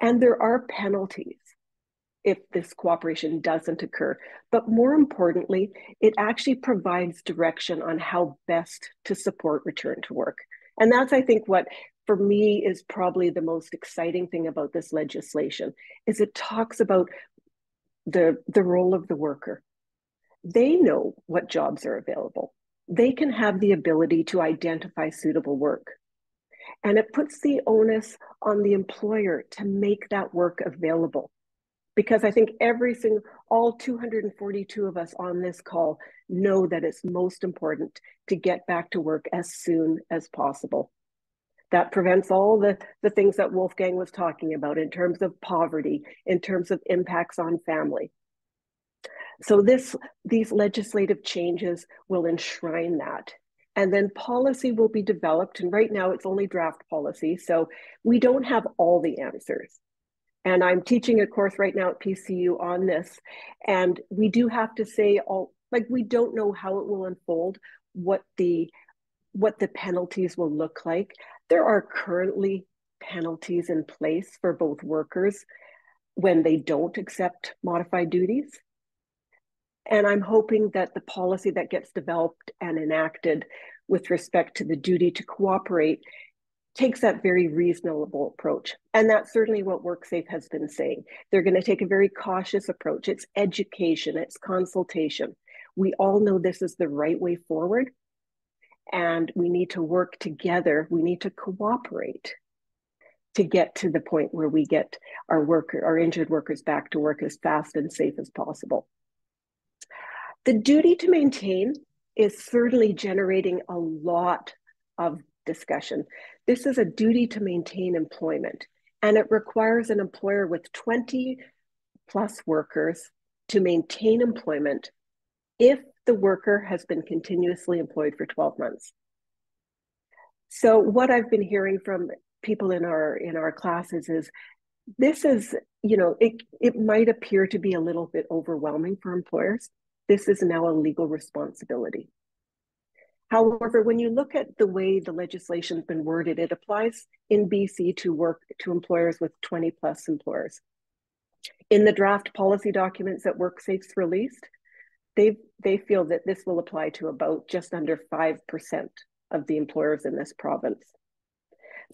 And there are penalties if this cooperation doesn't occur. But more importantly, it actually provides direction on how best to support return to work. And that's, I think, what for me is probably the most exciting thing about this legislation is it talks about the, the role of the worker. They know what jobs are available. They can have the ability to identify suitable work. And it puts the onus on the employer to make that work available. Because I think every single, all 242 of us on this call know that it's most important to get back to work as soon as possible. That prevents all the, the things that Wolfgang was talking about in terms of poverty, in terms of impacts on family. So this, these legislative changes will enshrine that and then policy will be developed. And right now it's only draft policy. So we don't have all the answers. And I'm teaching a course right now at PCU on this. And we do have to say all like we don't know how it will unfold, what the what the penalties will look like. There are currently penalties in place for both workers when they don't accept modified duties. And I'm hoping that the policy that gets developed and enacted with respect to the duty to cooperate takes that very reasonable approach. And that's certainly what WorkSafe has been saying. They're going to take a very cautious approach. It's education, it's consultation. We all know this is the right way forward. And we need to work together. We need to cooperate to get to the point where we get our worker, our injured workers back to work as fast and safe as possible. The duty to maintain is certainly generating a lot of discussion. This is a duty to maintain employment, and it requires an employer with 20 plus workers to maintain employment if the worker has been continuously employed for 12 months. So what I've been hearing from people in our in our classes is this is, you know, it, it might appear to be a little bit overwhelming for employers this is now a legal responsibility. However, when you look at the way the legislation's been worded, it applies in BC to work to employers with 20 plus employers. In the draft policy documents that WorkSafe's released, they they feel that this will apply to about just under 5% of the employers in this province.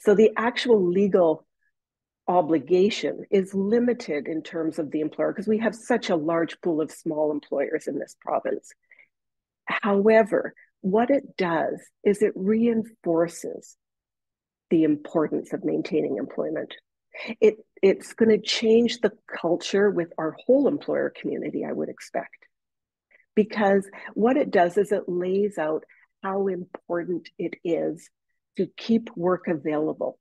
So the actual legal obligation is limited in terms of the employer because we have such a large pool of small employers in this province. However, what it does is it reinforces the importance of maintaining employment. It, it's going to change the culture with our whole employer community, I would expect. Because what it does is it lays out how important it is to keep work available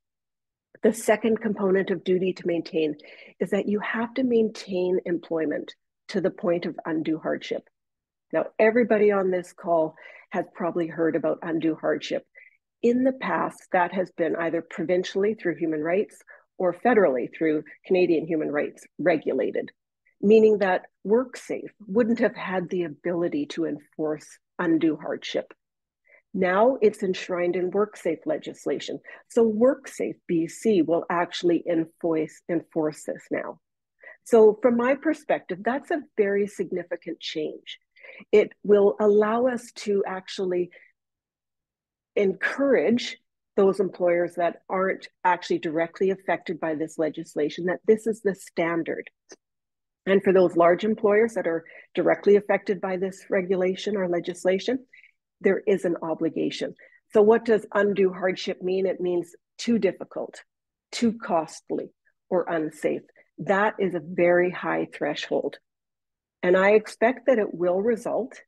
the second component of duty to maintain is that you have to maintain employment to the point of undue hardship. Now, everybody on this call has probably heard about undue hardship. In the past, that has been either provincially through human rights or federally through Canadian human rights regulated, meaning that WorkSafe wouldn't have had the ability to enforce undue hardship. Now it's enshrined in WorkSafe legislation. So WorkSafe BC will actually enforce, enforce this now. So from my perspective, that's a very significant change. It will allow us to actually encourage those employers that aren't actually directly affected by this legislation that this is the standard. And for those large employers that are directly affected by this regulation or legislation, there is an obligation. So, what does undue hardship mean? It means too difficult, too costly, or unsafe. That is a very high threshold. And I expect that it will result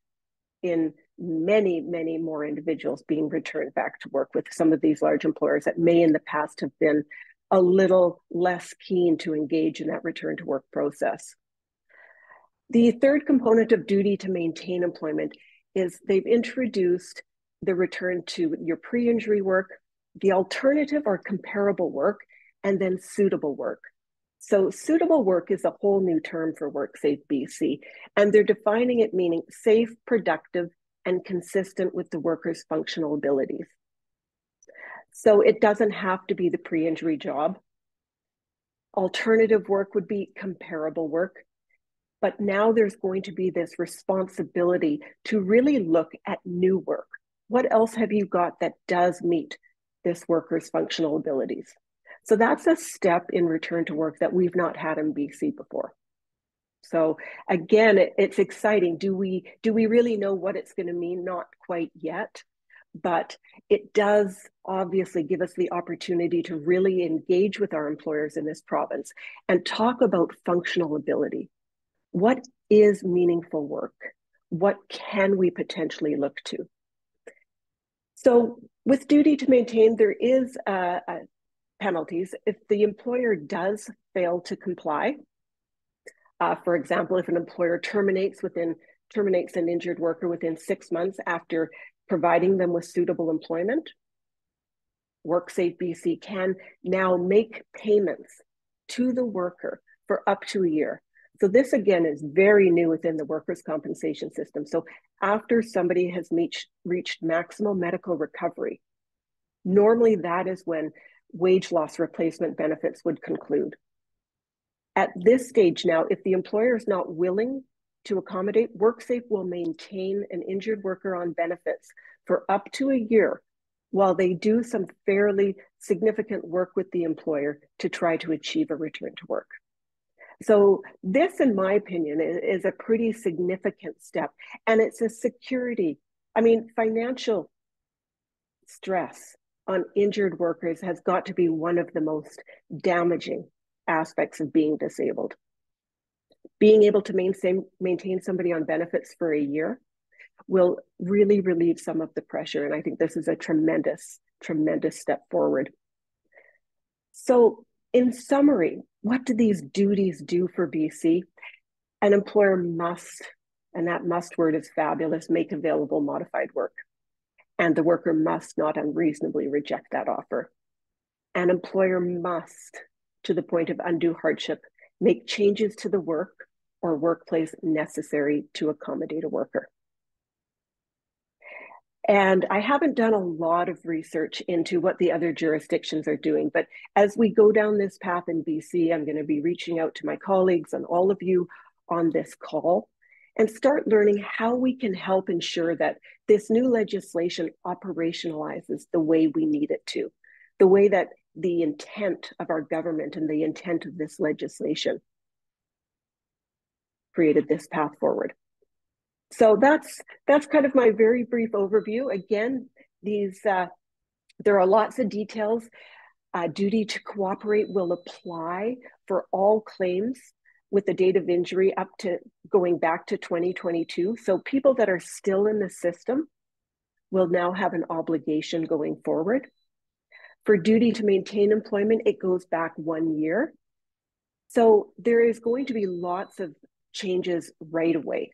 in many, many more individuals being returned back to work with some of these large employers that may in the past have been a little less keen to engage in that return to work process. The third component of duty to maintain employment is they've introduced the return to your pre injury work, the alternative or comparable work, and then suitable work. So, suitable work is a whole new term for WorkSafe BC, and they're defining it meaning safe, productive, and consistent with the worker's functional abilities. So, it doesn't have to be the pre injury job. Alternative work would be comparable work. But now there's going to be this responsibility to really look at new work. What else have you got that does meet this worker's functional abilities? So that's a step in return to work that we've not had in BC before. So again, it, it's exciting. Do we do we really know what it's going to mean? Not quite yet, but it does obviously give us the opportunity to really engage with our employers in this province and talk about functional ability. What is meaningful work? What can we potentially look to? So, with duty to maintain, there is uh, uh, penalties if the employer does fail to comply. Uh, for example, if an employer terminates within terminates an injured worker within six months after providing them with suitable employment, WorkSafe BC can now make payments to the worker for up to a year. So this again is very new within the workers' compensation system. So after somebody has reached, reached maximum medical recovery, normally that is when wage loss replacement benefits would conclude. At this stage now, if the employer is not willing to accommodate, WorkSafe will maintain an injured worker on benefits for up to a year while they do some fairly significant work with the employer to try to achieve a return to work. So, this, in my opinion, is, a pretty significant step. And it's a security, I mean, financial stress on injured workers has got to be one of the most damaging aspects of being disabled. Being able to maintain, maintain somebody on benefits for a year will really relieve some of the pressure. And I think this is a tremendous, tremendous step forward. So, in summary, what do these duties do for BC? An employer must, and that must word is fabulous, make available modified work. And the worker must not unreasonably reject that offer. An employer must, to the point of undue hardship, make changes to the work or workplace necessary to accommodate a worker. And I haven't done a lot of research into what the other jurisdictions are doing. But as we go down this path in BC, I'm going to be reaching out to my colleagues and all of you on this call and start learning how we can help ensure that this new legislation operationalizes the way we need it to, the way that the intent of our government and the intent of this legislation created this path forward so that's that's kind of my very brief overview. Again, these uh, there are lots of details. Uh, duty to cooperate will apply for all claims with the date of injury up to going back to 2022. So people that are still in the system will now have an obligation going forward. For duty to maintain employment, it goes back one year. So there is going to be lots of changes right away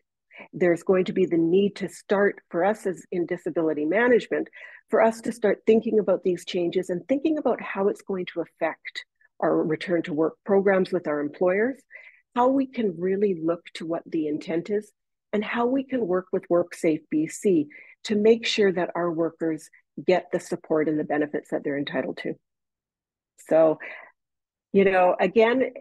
there's going to be the need to start for us as in disability management for us to start thinking about these changes and thinking about how it's going to affect our return to work programs with our employers how we can really look to what the intent is and how we can work with WorkSafe BC to make sure that our workers get the support and the benefits that they're entitled to. So, you know, again,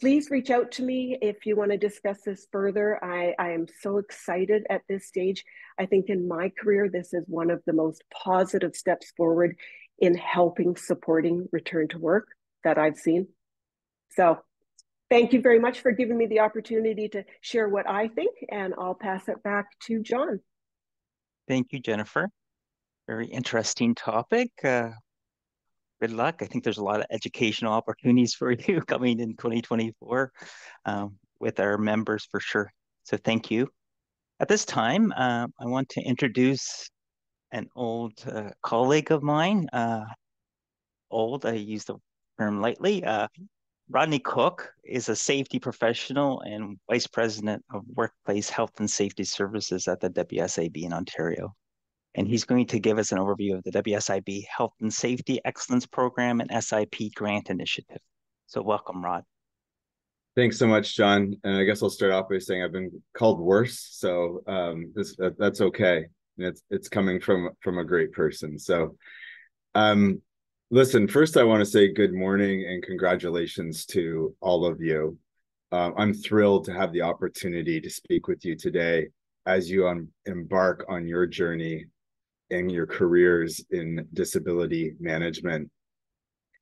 please reach out to me if you want to discuss this further. I, I am so excited at this stage. I think in my career, this is one of the most positive steps forward in helping supporting return to work that I've seen. So thank you very much for giving me the opportunity to share what I think, and I'll pass it back to John. Thank you, Jennifer. Very interesting topic. Uh, good luck. I think there's a lot of educational opportunities for you coming in 2024 um, with our members for sure. So thank you. At this time, uh, I want to introduce an old uh, colleague of mine. Uh, old, I use the term lightly. Uh, Rodney Cook is a safety professional and Vice President of Workplace Health and Safety Services at the WSIB in Ontario. And he's going to give us an overview of the WSIB Health and Safety Excellence Program and SIP Grant Initiative. So welcome, Rod. Thanks so much, John. And I guess I'll start off by saying I've been called worse, so um, this uh, that's okay. it's it's coming from from a great person. So, um, listen. First, I want to say good morning and congratulations to all of you. Uh, I'm thrilled to have the opportunity to speak with you today as you um, embark on your journey and your careers in disability management.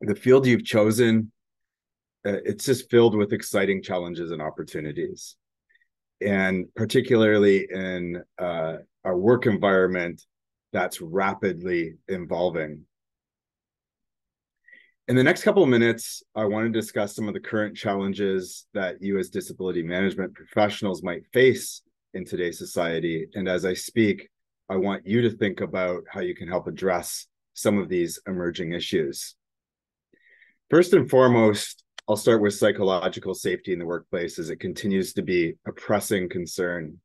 The field you've chosen uh, it's just filled with exciting challenges and opportunities. And particularly in uh, our work environment that's rapidly evolving. In the next couple of minutes i want to discuss some of the current challenges that you as disability management professionals might face in today's society. And as i speak i want you to think about how you can help address some of these emerging issues first and foremost I'll start with psychological safety in the workplace as it continues to be a pressing concern.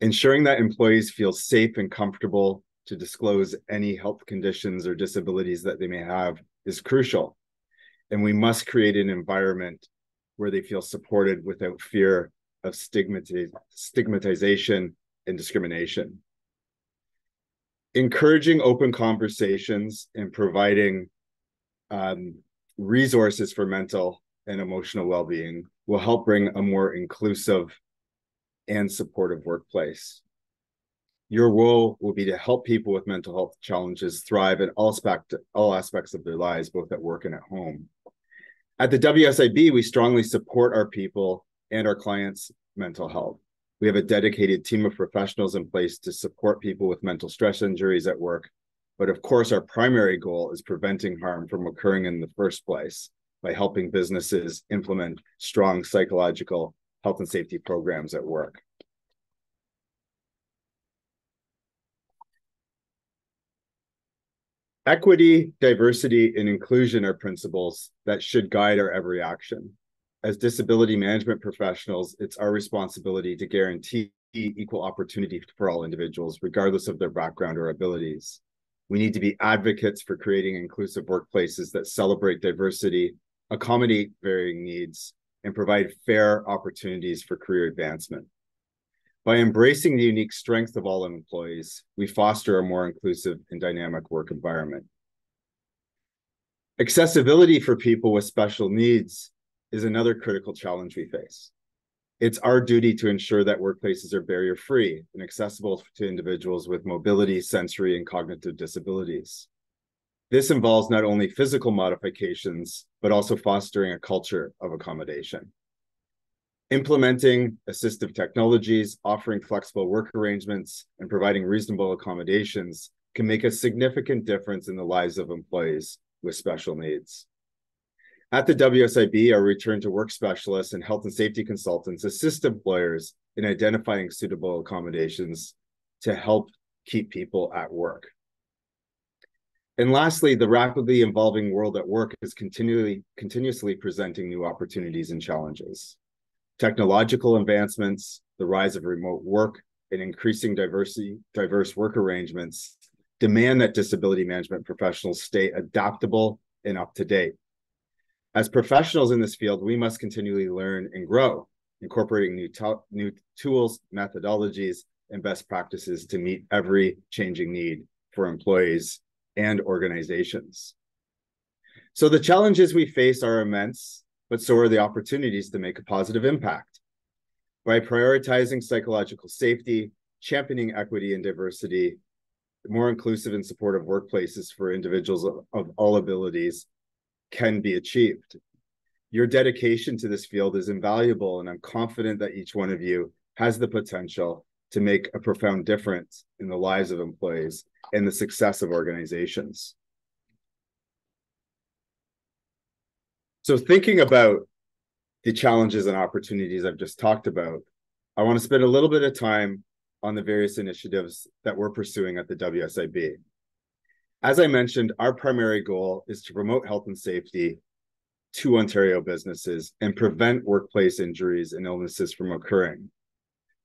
Ensuring that employees feel safe and comfortable to disclose any health conditions or disabilities that they may have is crucial. And we must create an environment where they feel supported without fear of stigmatiz- stigmatization and discrimination. Encouraging open conversations and providing um, resources for mental and emotional well-being will help bring a more inclusive and supportive workplace. Your role will be to help people with mental health challenges thrive in all, aspect, all aspects of their lives, both at work and at home. At the WSIB, we strongly support our people and our clients' mental health. We have a dedicated team of professionals in place to support people with mental stress injuries at work. But of course, our primary goal is preventing harm from occurring in the first place by helping businesses implement strong psychological health and safety programs at work. Equity, diversity, and inclusion are principles that should guide our every action. As disability management professionals, it's our responsibility to guarantee equal opportunity for all individuals, regardless of their background or abilities. We need to be advocates for creating inclusive workplaces that celebrate diversity accommodate varying needs, and provide fair opportunities for career advancement. By embracing the unique strength of all employees, we foster a more inclusive and dynamic work environment. Accessibility for people with special needs is another critical challenge we face. It's our duty to ensure that workplaces are barrier free and accessible to individuals with mobility, sensory, and cognitive disabilities. This involves not only physical modifications, but also fostering a culture of accommodation. Implementing assistive technologies, offering flexible work arrangements, and providing reasonable accommodations can make a significant difference in the lives of employees with special needs. At the WSIB, our return to work specialists and health and safety consultants assist employers in identifying suitable accommodations to help keep people at work. And lastly, the rapidly evolving world at work is continually continuously presenting new opportunities and challenges. Technological advancements, the rise of remote work, and increasing diversity, diverse work arrangements demand that disability management professionals stay adaptable and up to date. As professionals in this field, we must continually learn and grow, incorporating new, new tools, methodologies, and best practices to meet every changing need for employees and organizations. So the challenges we face are immense, but so are the opportunities to make a positive impact. By prioritizing psychological safety, championing equity and diversity, more inclusive and supportive workplaces for individuals of, of all abilities can be achieved. Your dedication to this field is invaluable, and I'm confident that each one of you has the potential to make a profound difference in the lives of employees and the success of organizations. So, thinking about the challenges and opportunities I've just talked about, I want to spend a little bit of time on the various initiatives that we're pursuing at the WSIB. As I mentioned, our primary goal is to promote health and safety to Ontario businesses and prevent workplace injuries and illnesses from occurring.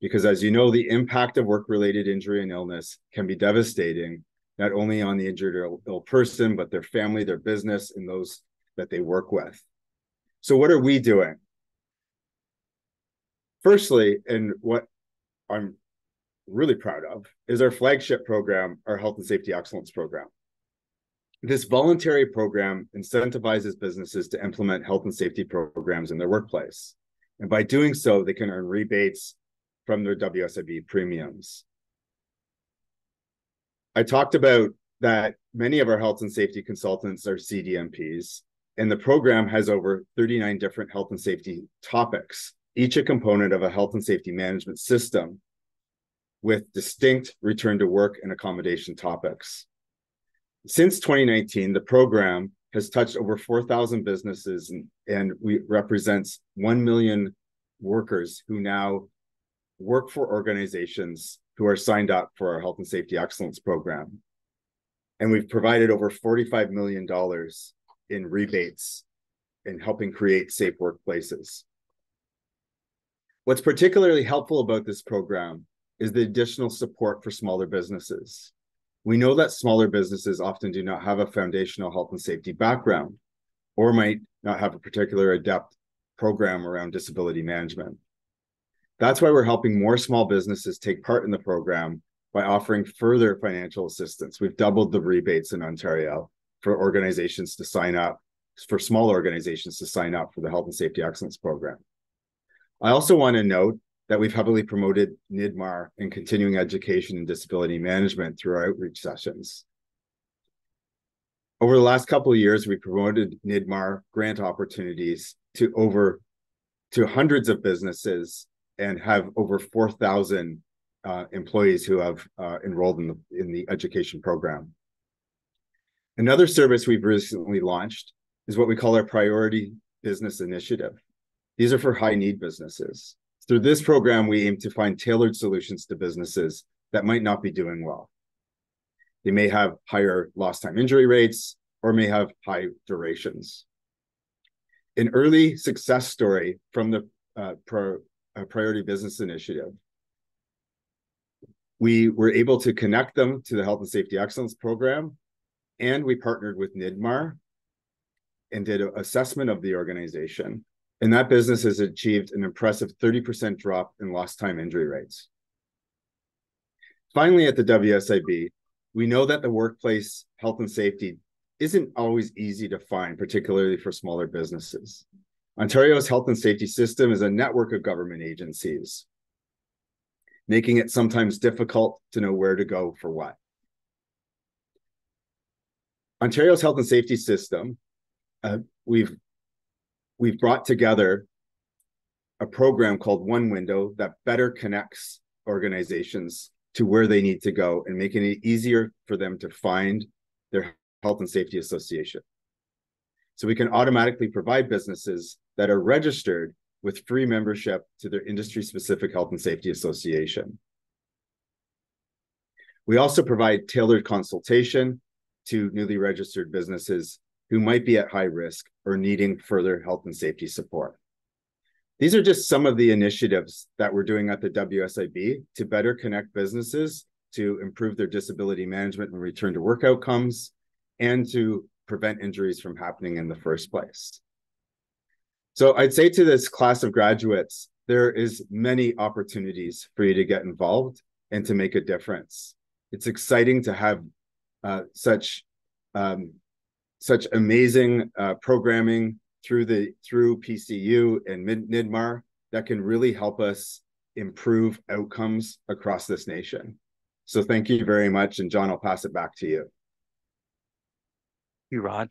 Because as you know, the impact of work related injury and illness can be devastating, not only on the injured or ill person, but their family, their business, and those that they work with. So, what are we doing? Firstly, and what I'm really proud of is our flagship program, our Health and Safety Excellence Program. This voluntary program incentivizes businesses to implement health and safety programs in their workplace. And by doing so, they can earn rebates from their WSIB premiums. I talked about that many of our health and safety consultants are CDMPs, and the program has over 39 different health and safety topics, each a component of a health and safety management system with distinct return to work and accommodation topics. Since 2019, the program has touched over 4,000 businesses and, and we represents 1 million workers who now work for organizations who are signed up for our health and safety excellence program. And we've provided over $45 million in rebates in helping create safe workplaces. What's particularly helpful about this program is the additional support for smaller businesses. We know that smaller businesses often do not have a foundational health and safety background or might not have a particular adept program around disability management. That's why we're helping more small businesses take part in the program by offering further financial assistance. We've doubled the rebates in Ontario for organizations to sign up, for small organizations to sign up for the Health and Safety Excellence Program. I also want to note that we've heavily promoted NIDMAR and continuing education and disability management through our outreach sessions. Over the last couple of years, we promoted NIDMAR grant opportunities to over to hundreds of businesses and have over 4,000 uh, employees who have uh, enrolled in the, in the education program. Another service we've recently launched is what we call our Priority Business Initiative. These are for high need businesses. Through this program, we aim to find tailored solutions to businesses that might not be doing well. They may have higher lost time injury rates or may have high durations. An early success story from the uh, pro, uh, Priority Business Initiative. We were able to connect them to the Health and Safety Excellence Program, and we partnered with NIDMAR and did an assessment of the organization and that business has achieved an impressive 30% drop in lost time injury rates. Finally, at the WSIB, we know that the workplace health and safety isn't always easy to find, particularly for smaller businesses. Ontario's health and safety system is a network of government agencies, making it sometimes difficult to know where to go for what. Ontario's health and safety system, uh, we've we've brought together a program called One Window that better connects organizations to where they need to go and making it easier for them to find their health and safety association. So we can automatically provide businesses that are registered with free membership to their industry specific health and safety association. We also provide tailored consultation to newly registered businesses who might be at high risk or needing further health and safety support. These are just some of the initiatives that we're doing at the WSIB to better connect businesses to improve their disability management and return to work outcomes and to prevent injuries from happening in the first place. So I'd say to this class of graduates, there is many opportunities for you to get involved and to make a difference. It's exciting to have uh, such um, such amazing uh, programming through the through PCU and NIDMAR that can really help us improve outcomes across this nation. So thank you very much. And John, I'll pass it back to you. you, Rod.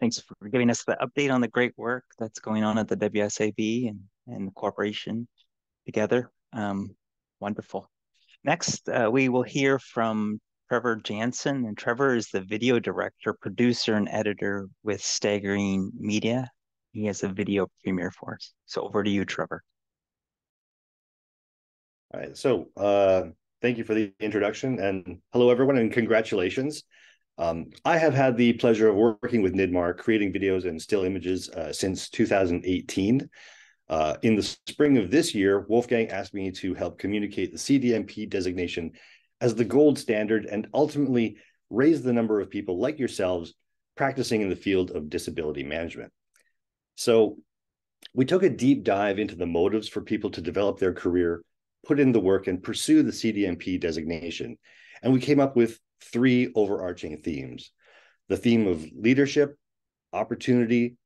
thanks for giving us the update on the great work that's going on at the WSIB and, and the corporation together. Um, wonderful. Next, uh, we will hear from Trever Jansen, and Trever is the video director, producer, and editor with Staggering Media. He has a video premiere for us. So over to you, Trever. All right. So uh, thank you for the introduction, and hello everyone, and congratulations. Um, I have had the pleasure of working with NIDMAR, creating videos and still images uh, since 2018. Uh, in the spring of this year, Wolfgang asked me to help communicate the CDMP designation as the gold standard and ultimately raise the number of people like yourselves practicing in the field of disability management. So we took a deep dive into the motives for people to develop their career, put in the work, and pursue the CDMP designation. And we came up with three overarching themes the theme of leadership, opportunity,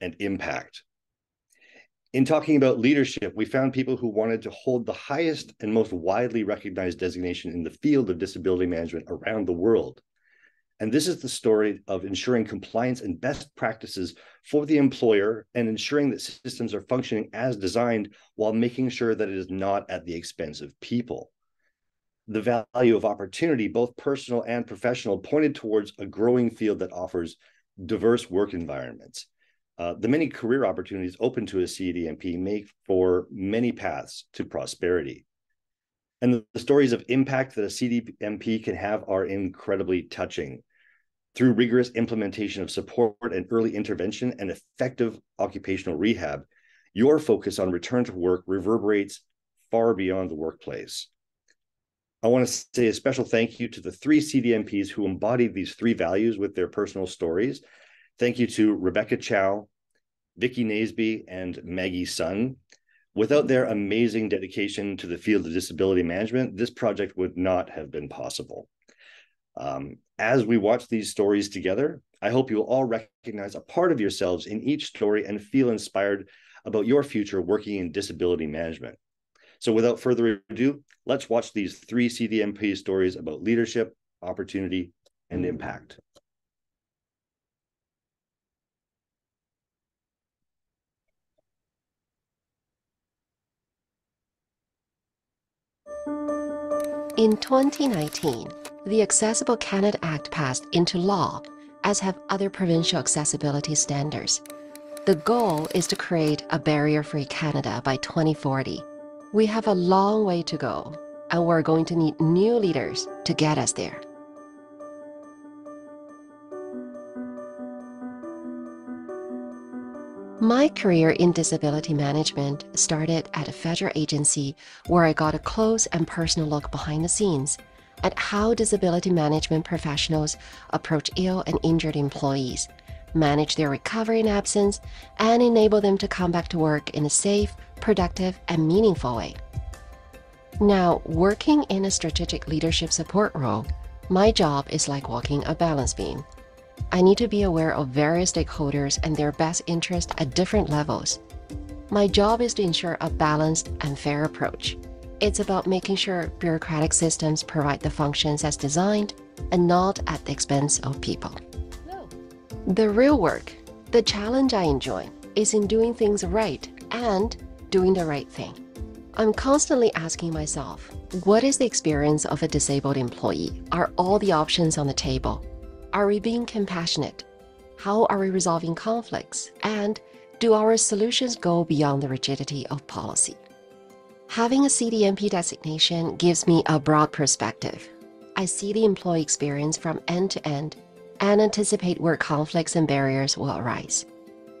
and impact. In talking about leadership, we found people who wanted to hold the highest and most widely recognized designation in the field of disability management around the world. And this is the story of ensuring compliance and best practices for the employer and ensuring that systems are functioning as designed while making sure that it is not at the expense of people. The value of opportunity, both personal and professional, pointed towards a growing field that offers diverse work environments uh, the many career opportunities open to a CDMP make for many paths to prosperity. And the, the stories of impact that a CDMP can have are incredibly touching. Through rigorous implementation of support and early intervention and effective occupational rehab, your focus on return to work reverberates far beyond the workplace. I want to say a special thank you to the three CDMPs who embodied these three values with their personal stories Thank you to Rebecca Chow, Vicky Naseby, and Maggie Sun. Without their amazing dedication to the field of disability management, this project would not have been possible. Um, as we watch these stories together, I hope you will all recognize a part of yourselves in each story and feel inspired about your future working in disability management. So without further ado, let's watch these three CDMP stories about leadership, opportunity, and impact. In 2019, the Accessible Canada Act passed into law, as have other provincial accessibility standards. The goal is to create a barrier-free Canada by 2040. We have a long way to go, and we're going to need new leaders to get us there. My career in disability management started at a federal agency where I got a close and personal look behind the scenes at how disability management professionals approach ill and injured employees, manage their recovery and absence, and enable them to come back to work in a safe, productive, and meaningful way. Now, working in a strategic leadership support role, my job is like walking a balance beam. I need to be aware of various stakeholders and their best interests at different levels. My job is to ensure a balanced and fair approach. It's about making sure bureaucratic systems provide the functions as designed and not at the expense of people. No. The real work, the challenge I enjoy, is in doing things right and doing the right thing. I'm constantly asking myself, what is the experience of a disabled employee? Are all the options on the table? Are we being compassionate? How are we resolving conflicts? And do our solutions go beyond the rigidity of policy? Having a CDMP designation gives me a broad perspective. I see the employee experience from end to end and anticipate where conflicts and barriers will arise.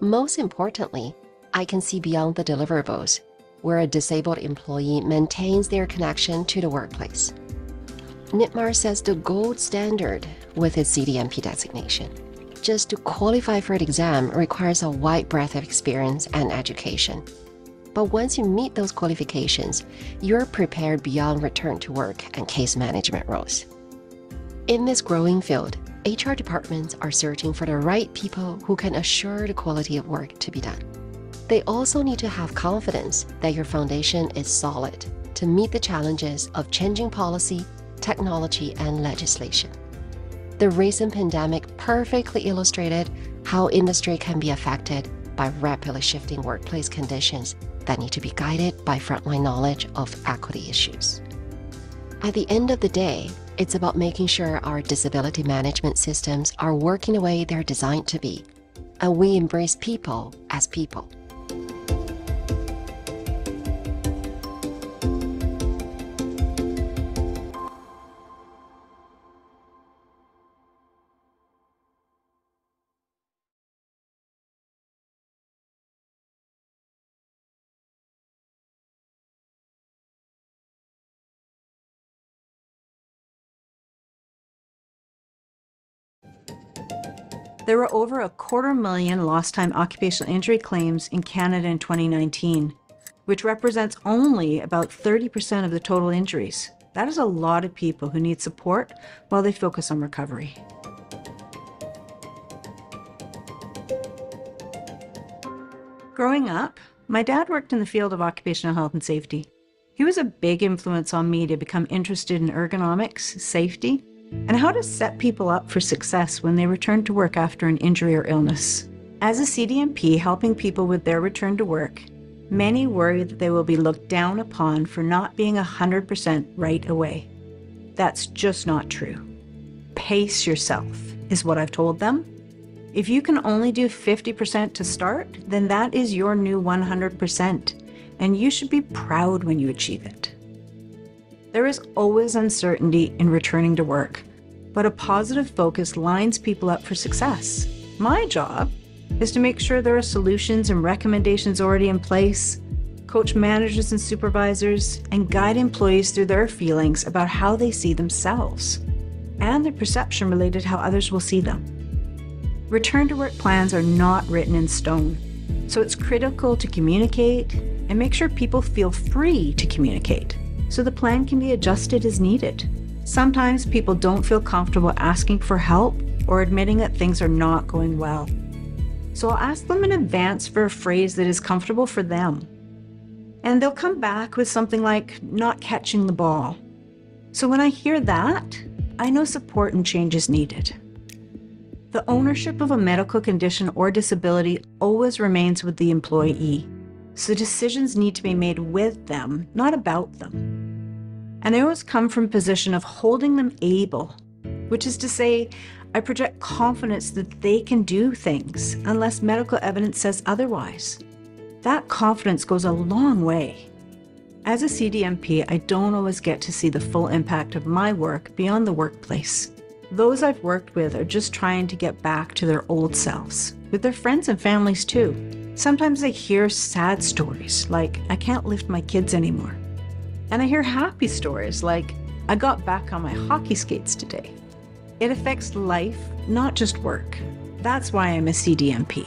Most importantly, I can see beyond the deliverables, where a disabled employee maintains their connection to the workplace. NIDMAR says the gold standard with its CDMP designation. Just to qualify for the exam requires a wide breadth of experience and education. But once you meet those qualifications, you're prepared beyond return to work and case management roles. In this growing field, HR departments are searching for the right people who can assure the quality of work to be done. They also need to have confidence that your foundation is solid to meet the challenges of changing policy technology, and legislation. The recent pandemic perfectly illustrated how industry can be affected by rapidly shifting workplace conditions that need to be guided by frontline knowledge of equity issues. At the end of the day, it's about making sure our disability management systems are working the way they're designed to be, and we embrace people as people. There were over a quarter million lost time occupational injury claims in Canada in 2019, which represents only about 30% of the total injuries. That is a lot of people who need support while they focus on recovery. Growing up, my dad worked in the field of occupational health and safety. He was a big influence on me to become interested in ergonomics, safety, and how to set people up for success when they return to work after an injury or illness. As a CDMP helping people with their return to work, many worry that they will be looked down upon for not being 100% right away. That's just not true. Pace yourself, is what I've told them. If you can only do 50% to start, then that is your new 100%, and you should be proud when you achieve it. There is always uncertainty in returning to work, but a positive focus lines people up for success. My job is to make sure there are solutions and recommendations already in place, coach managers and supervisors, and guide employees through their feelings about how they see themselves and their perception related how others will see them. Return to work plans are not written in stone, so it's critical to communicate and make sure people feel free to communicate so the plan can be adjusted as needed. Sometimes people don't feel comfortable asking for help or admitting that things are not going well. So I'll ask them in advance for a phrase that is comfortable for them. And they'll come back with something like not catching the ball. So when I hear that, I know support and change is needed. The ownership of a medical condition or disability always remains with the employee. So decisions need to be made with them, not about them. And I always come from a position of holding them able, which is to say, I project confidence that they can do things unless medical evidence says otherwise. That confidence goes a long way. As a CDMP, I don't always get to see the full impact of my work beyond the workplace. Those I've worked with are just trying to get back to their old selves, with their friends and families too. Sometimes I hear sad stories like, I can't lift my kids anymore. And I hear happy stories like, I got back on my hockey skates today. It affects life, not just work. That's why I'm a CDMP.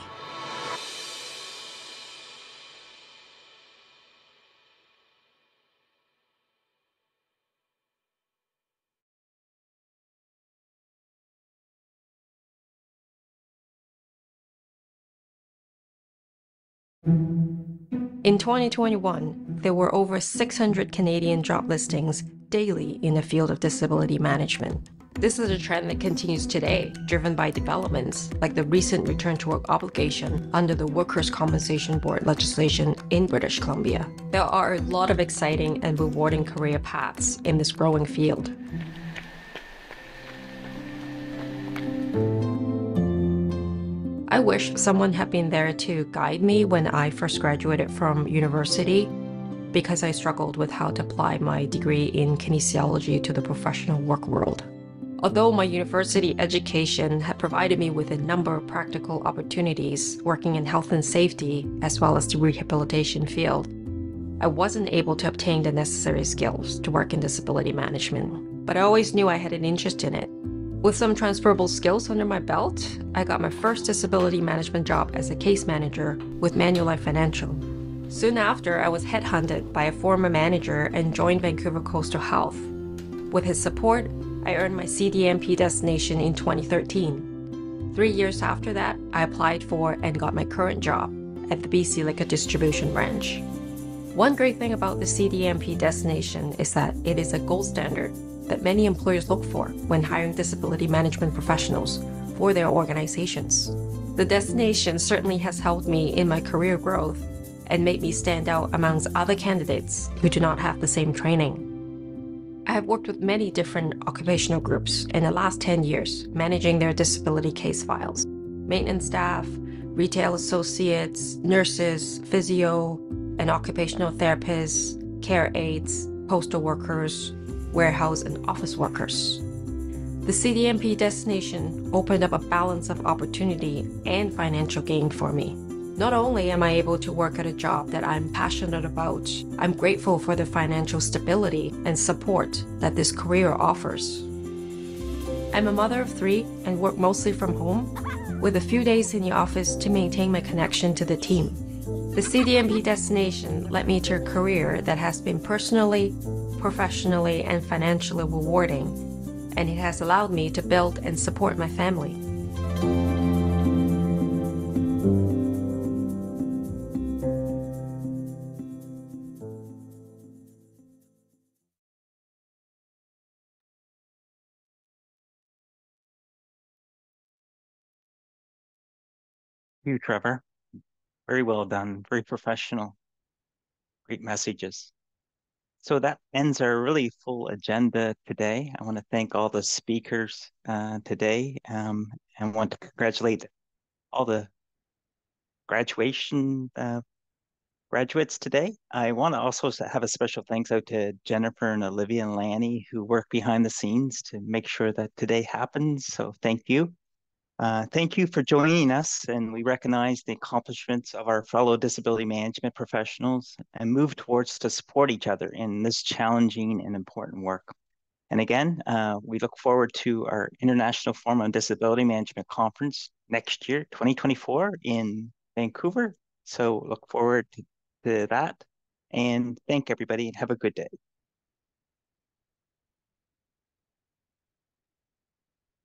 In 2021, there were over 600 Canadian job listings daily in the field of disability management. This is a trend that continues today, driven by developments like the recent return to work obligation under the Workers' Compensation Board legislation in British Columbia. There are a lot of exciting and rewarding career paths in this growing field. I wish someone had been there to guide me when I first graduated from university because I struggled with how to apply my degree in kinesiology to the professional work world. Although my university education had provided me with a number of practical opportunities working in health and safety as well as the rehabilitation field, I wasn't able to obtain the necessary skills to work in disability management. But I always knew I had an interest in it with some transferable skills under my belt, I got my first disability management job as a case manager with Manulife Financial. Soon after, I was headhunted by a former manager and joined Vancouver Coastal Health. With his support, I earned my CDMP designation in 2013. Three years after that, I applied for and got my current job at the BC Liquor Distribution Branch. One great thing about the CDMP designation is that it is a gold standard that many employers look for when hiring disability management professionals for their organizations. The destination certainly has helped me in my career growth and made me stand out amongst other candidates who do not have the same training. I have worked with many different occupational groups in the last 10 years, managing their disability case files. Maintenance staff, retail associates, nurses, physio, and occupational therapists, care aides, postal workers, warehouse and office workers. The CDMP destination opened up a balance of opportunity and financial gain for me. Not only am I able to work at a job that I'm passionate about, I'm grateful for the financial stability and support that this career offers. I'm a mother of three and work mostly from home, with a few days in the office to maintain my connection to the team. The CDMP destination led me to a career that has been personally, professionally, and financially rewarding, and it has allowed me to build and support my family. you, Trever. Very well done. Very professional. Great messages. So that ends our really full agenda today. I want to thank all the speakers uh, today um, and want to congratulate all the graduation uh, graduates today. I want to also have a special thanks out to Jennifer and Olivia and Lanny who work behind the scenes to make sure that today happens. So thank you. Uh, thank you for joining us, and we recognize the accomplishments of our fellow disability management professionals and move towards to support each other in this challenging and important work. And again, uh, we look forward to our International Forum on Disability Management Conference next year, 2024 in Vancouver. So look forward to, to that and thank everybody and have a good day.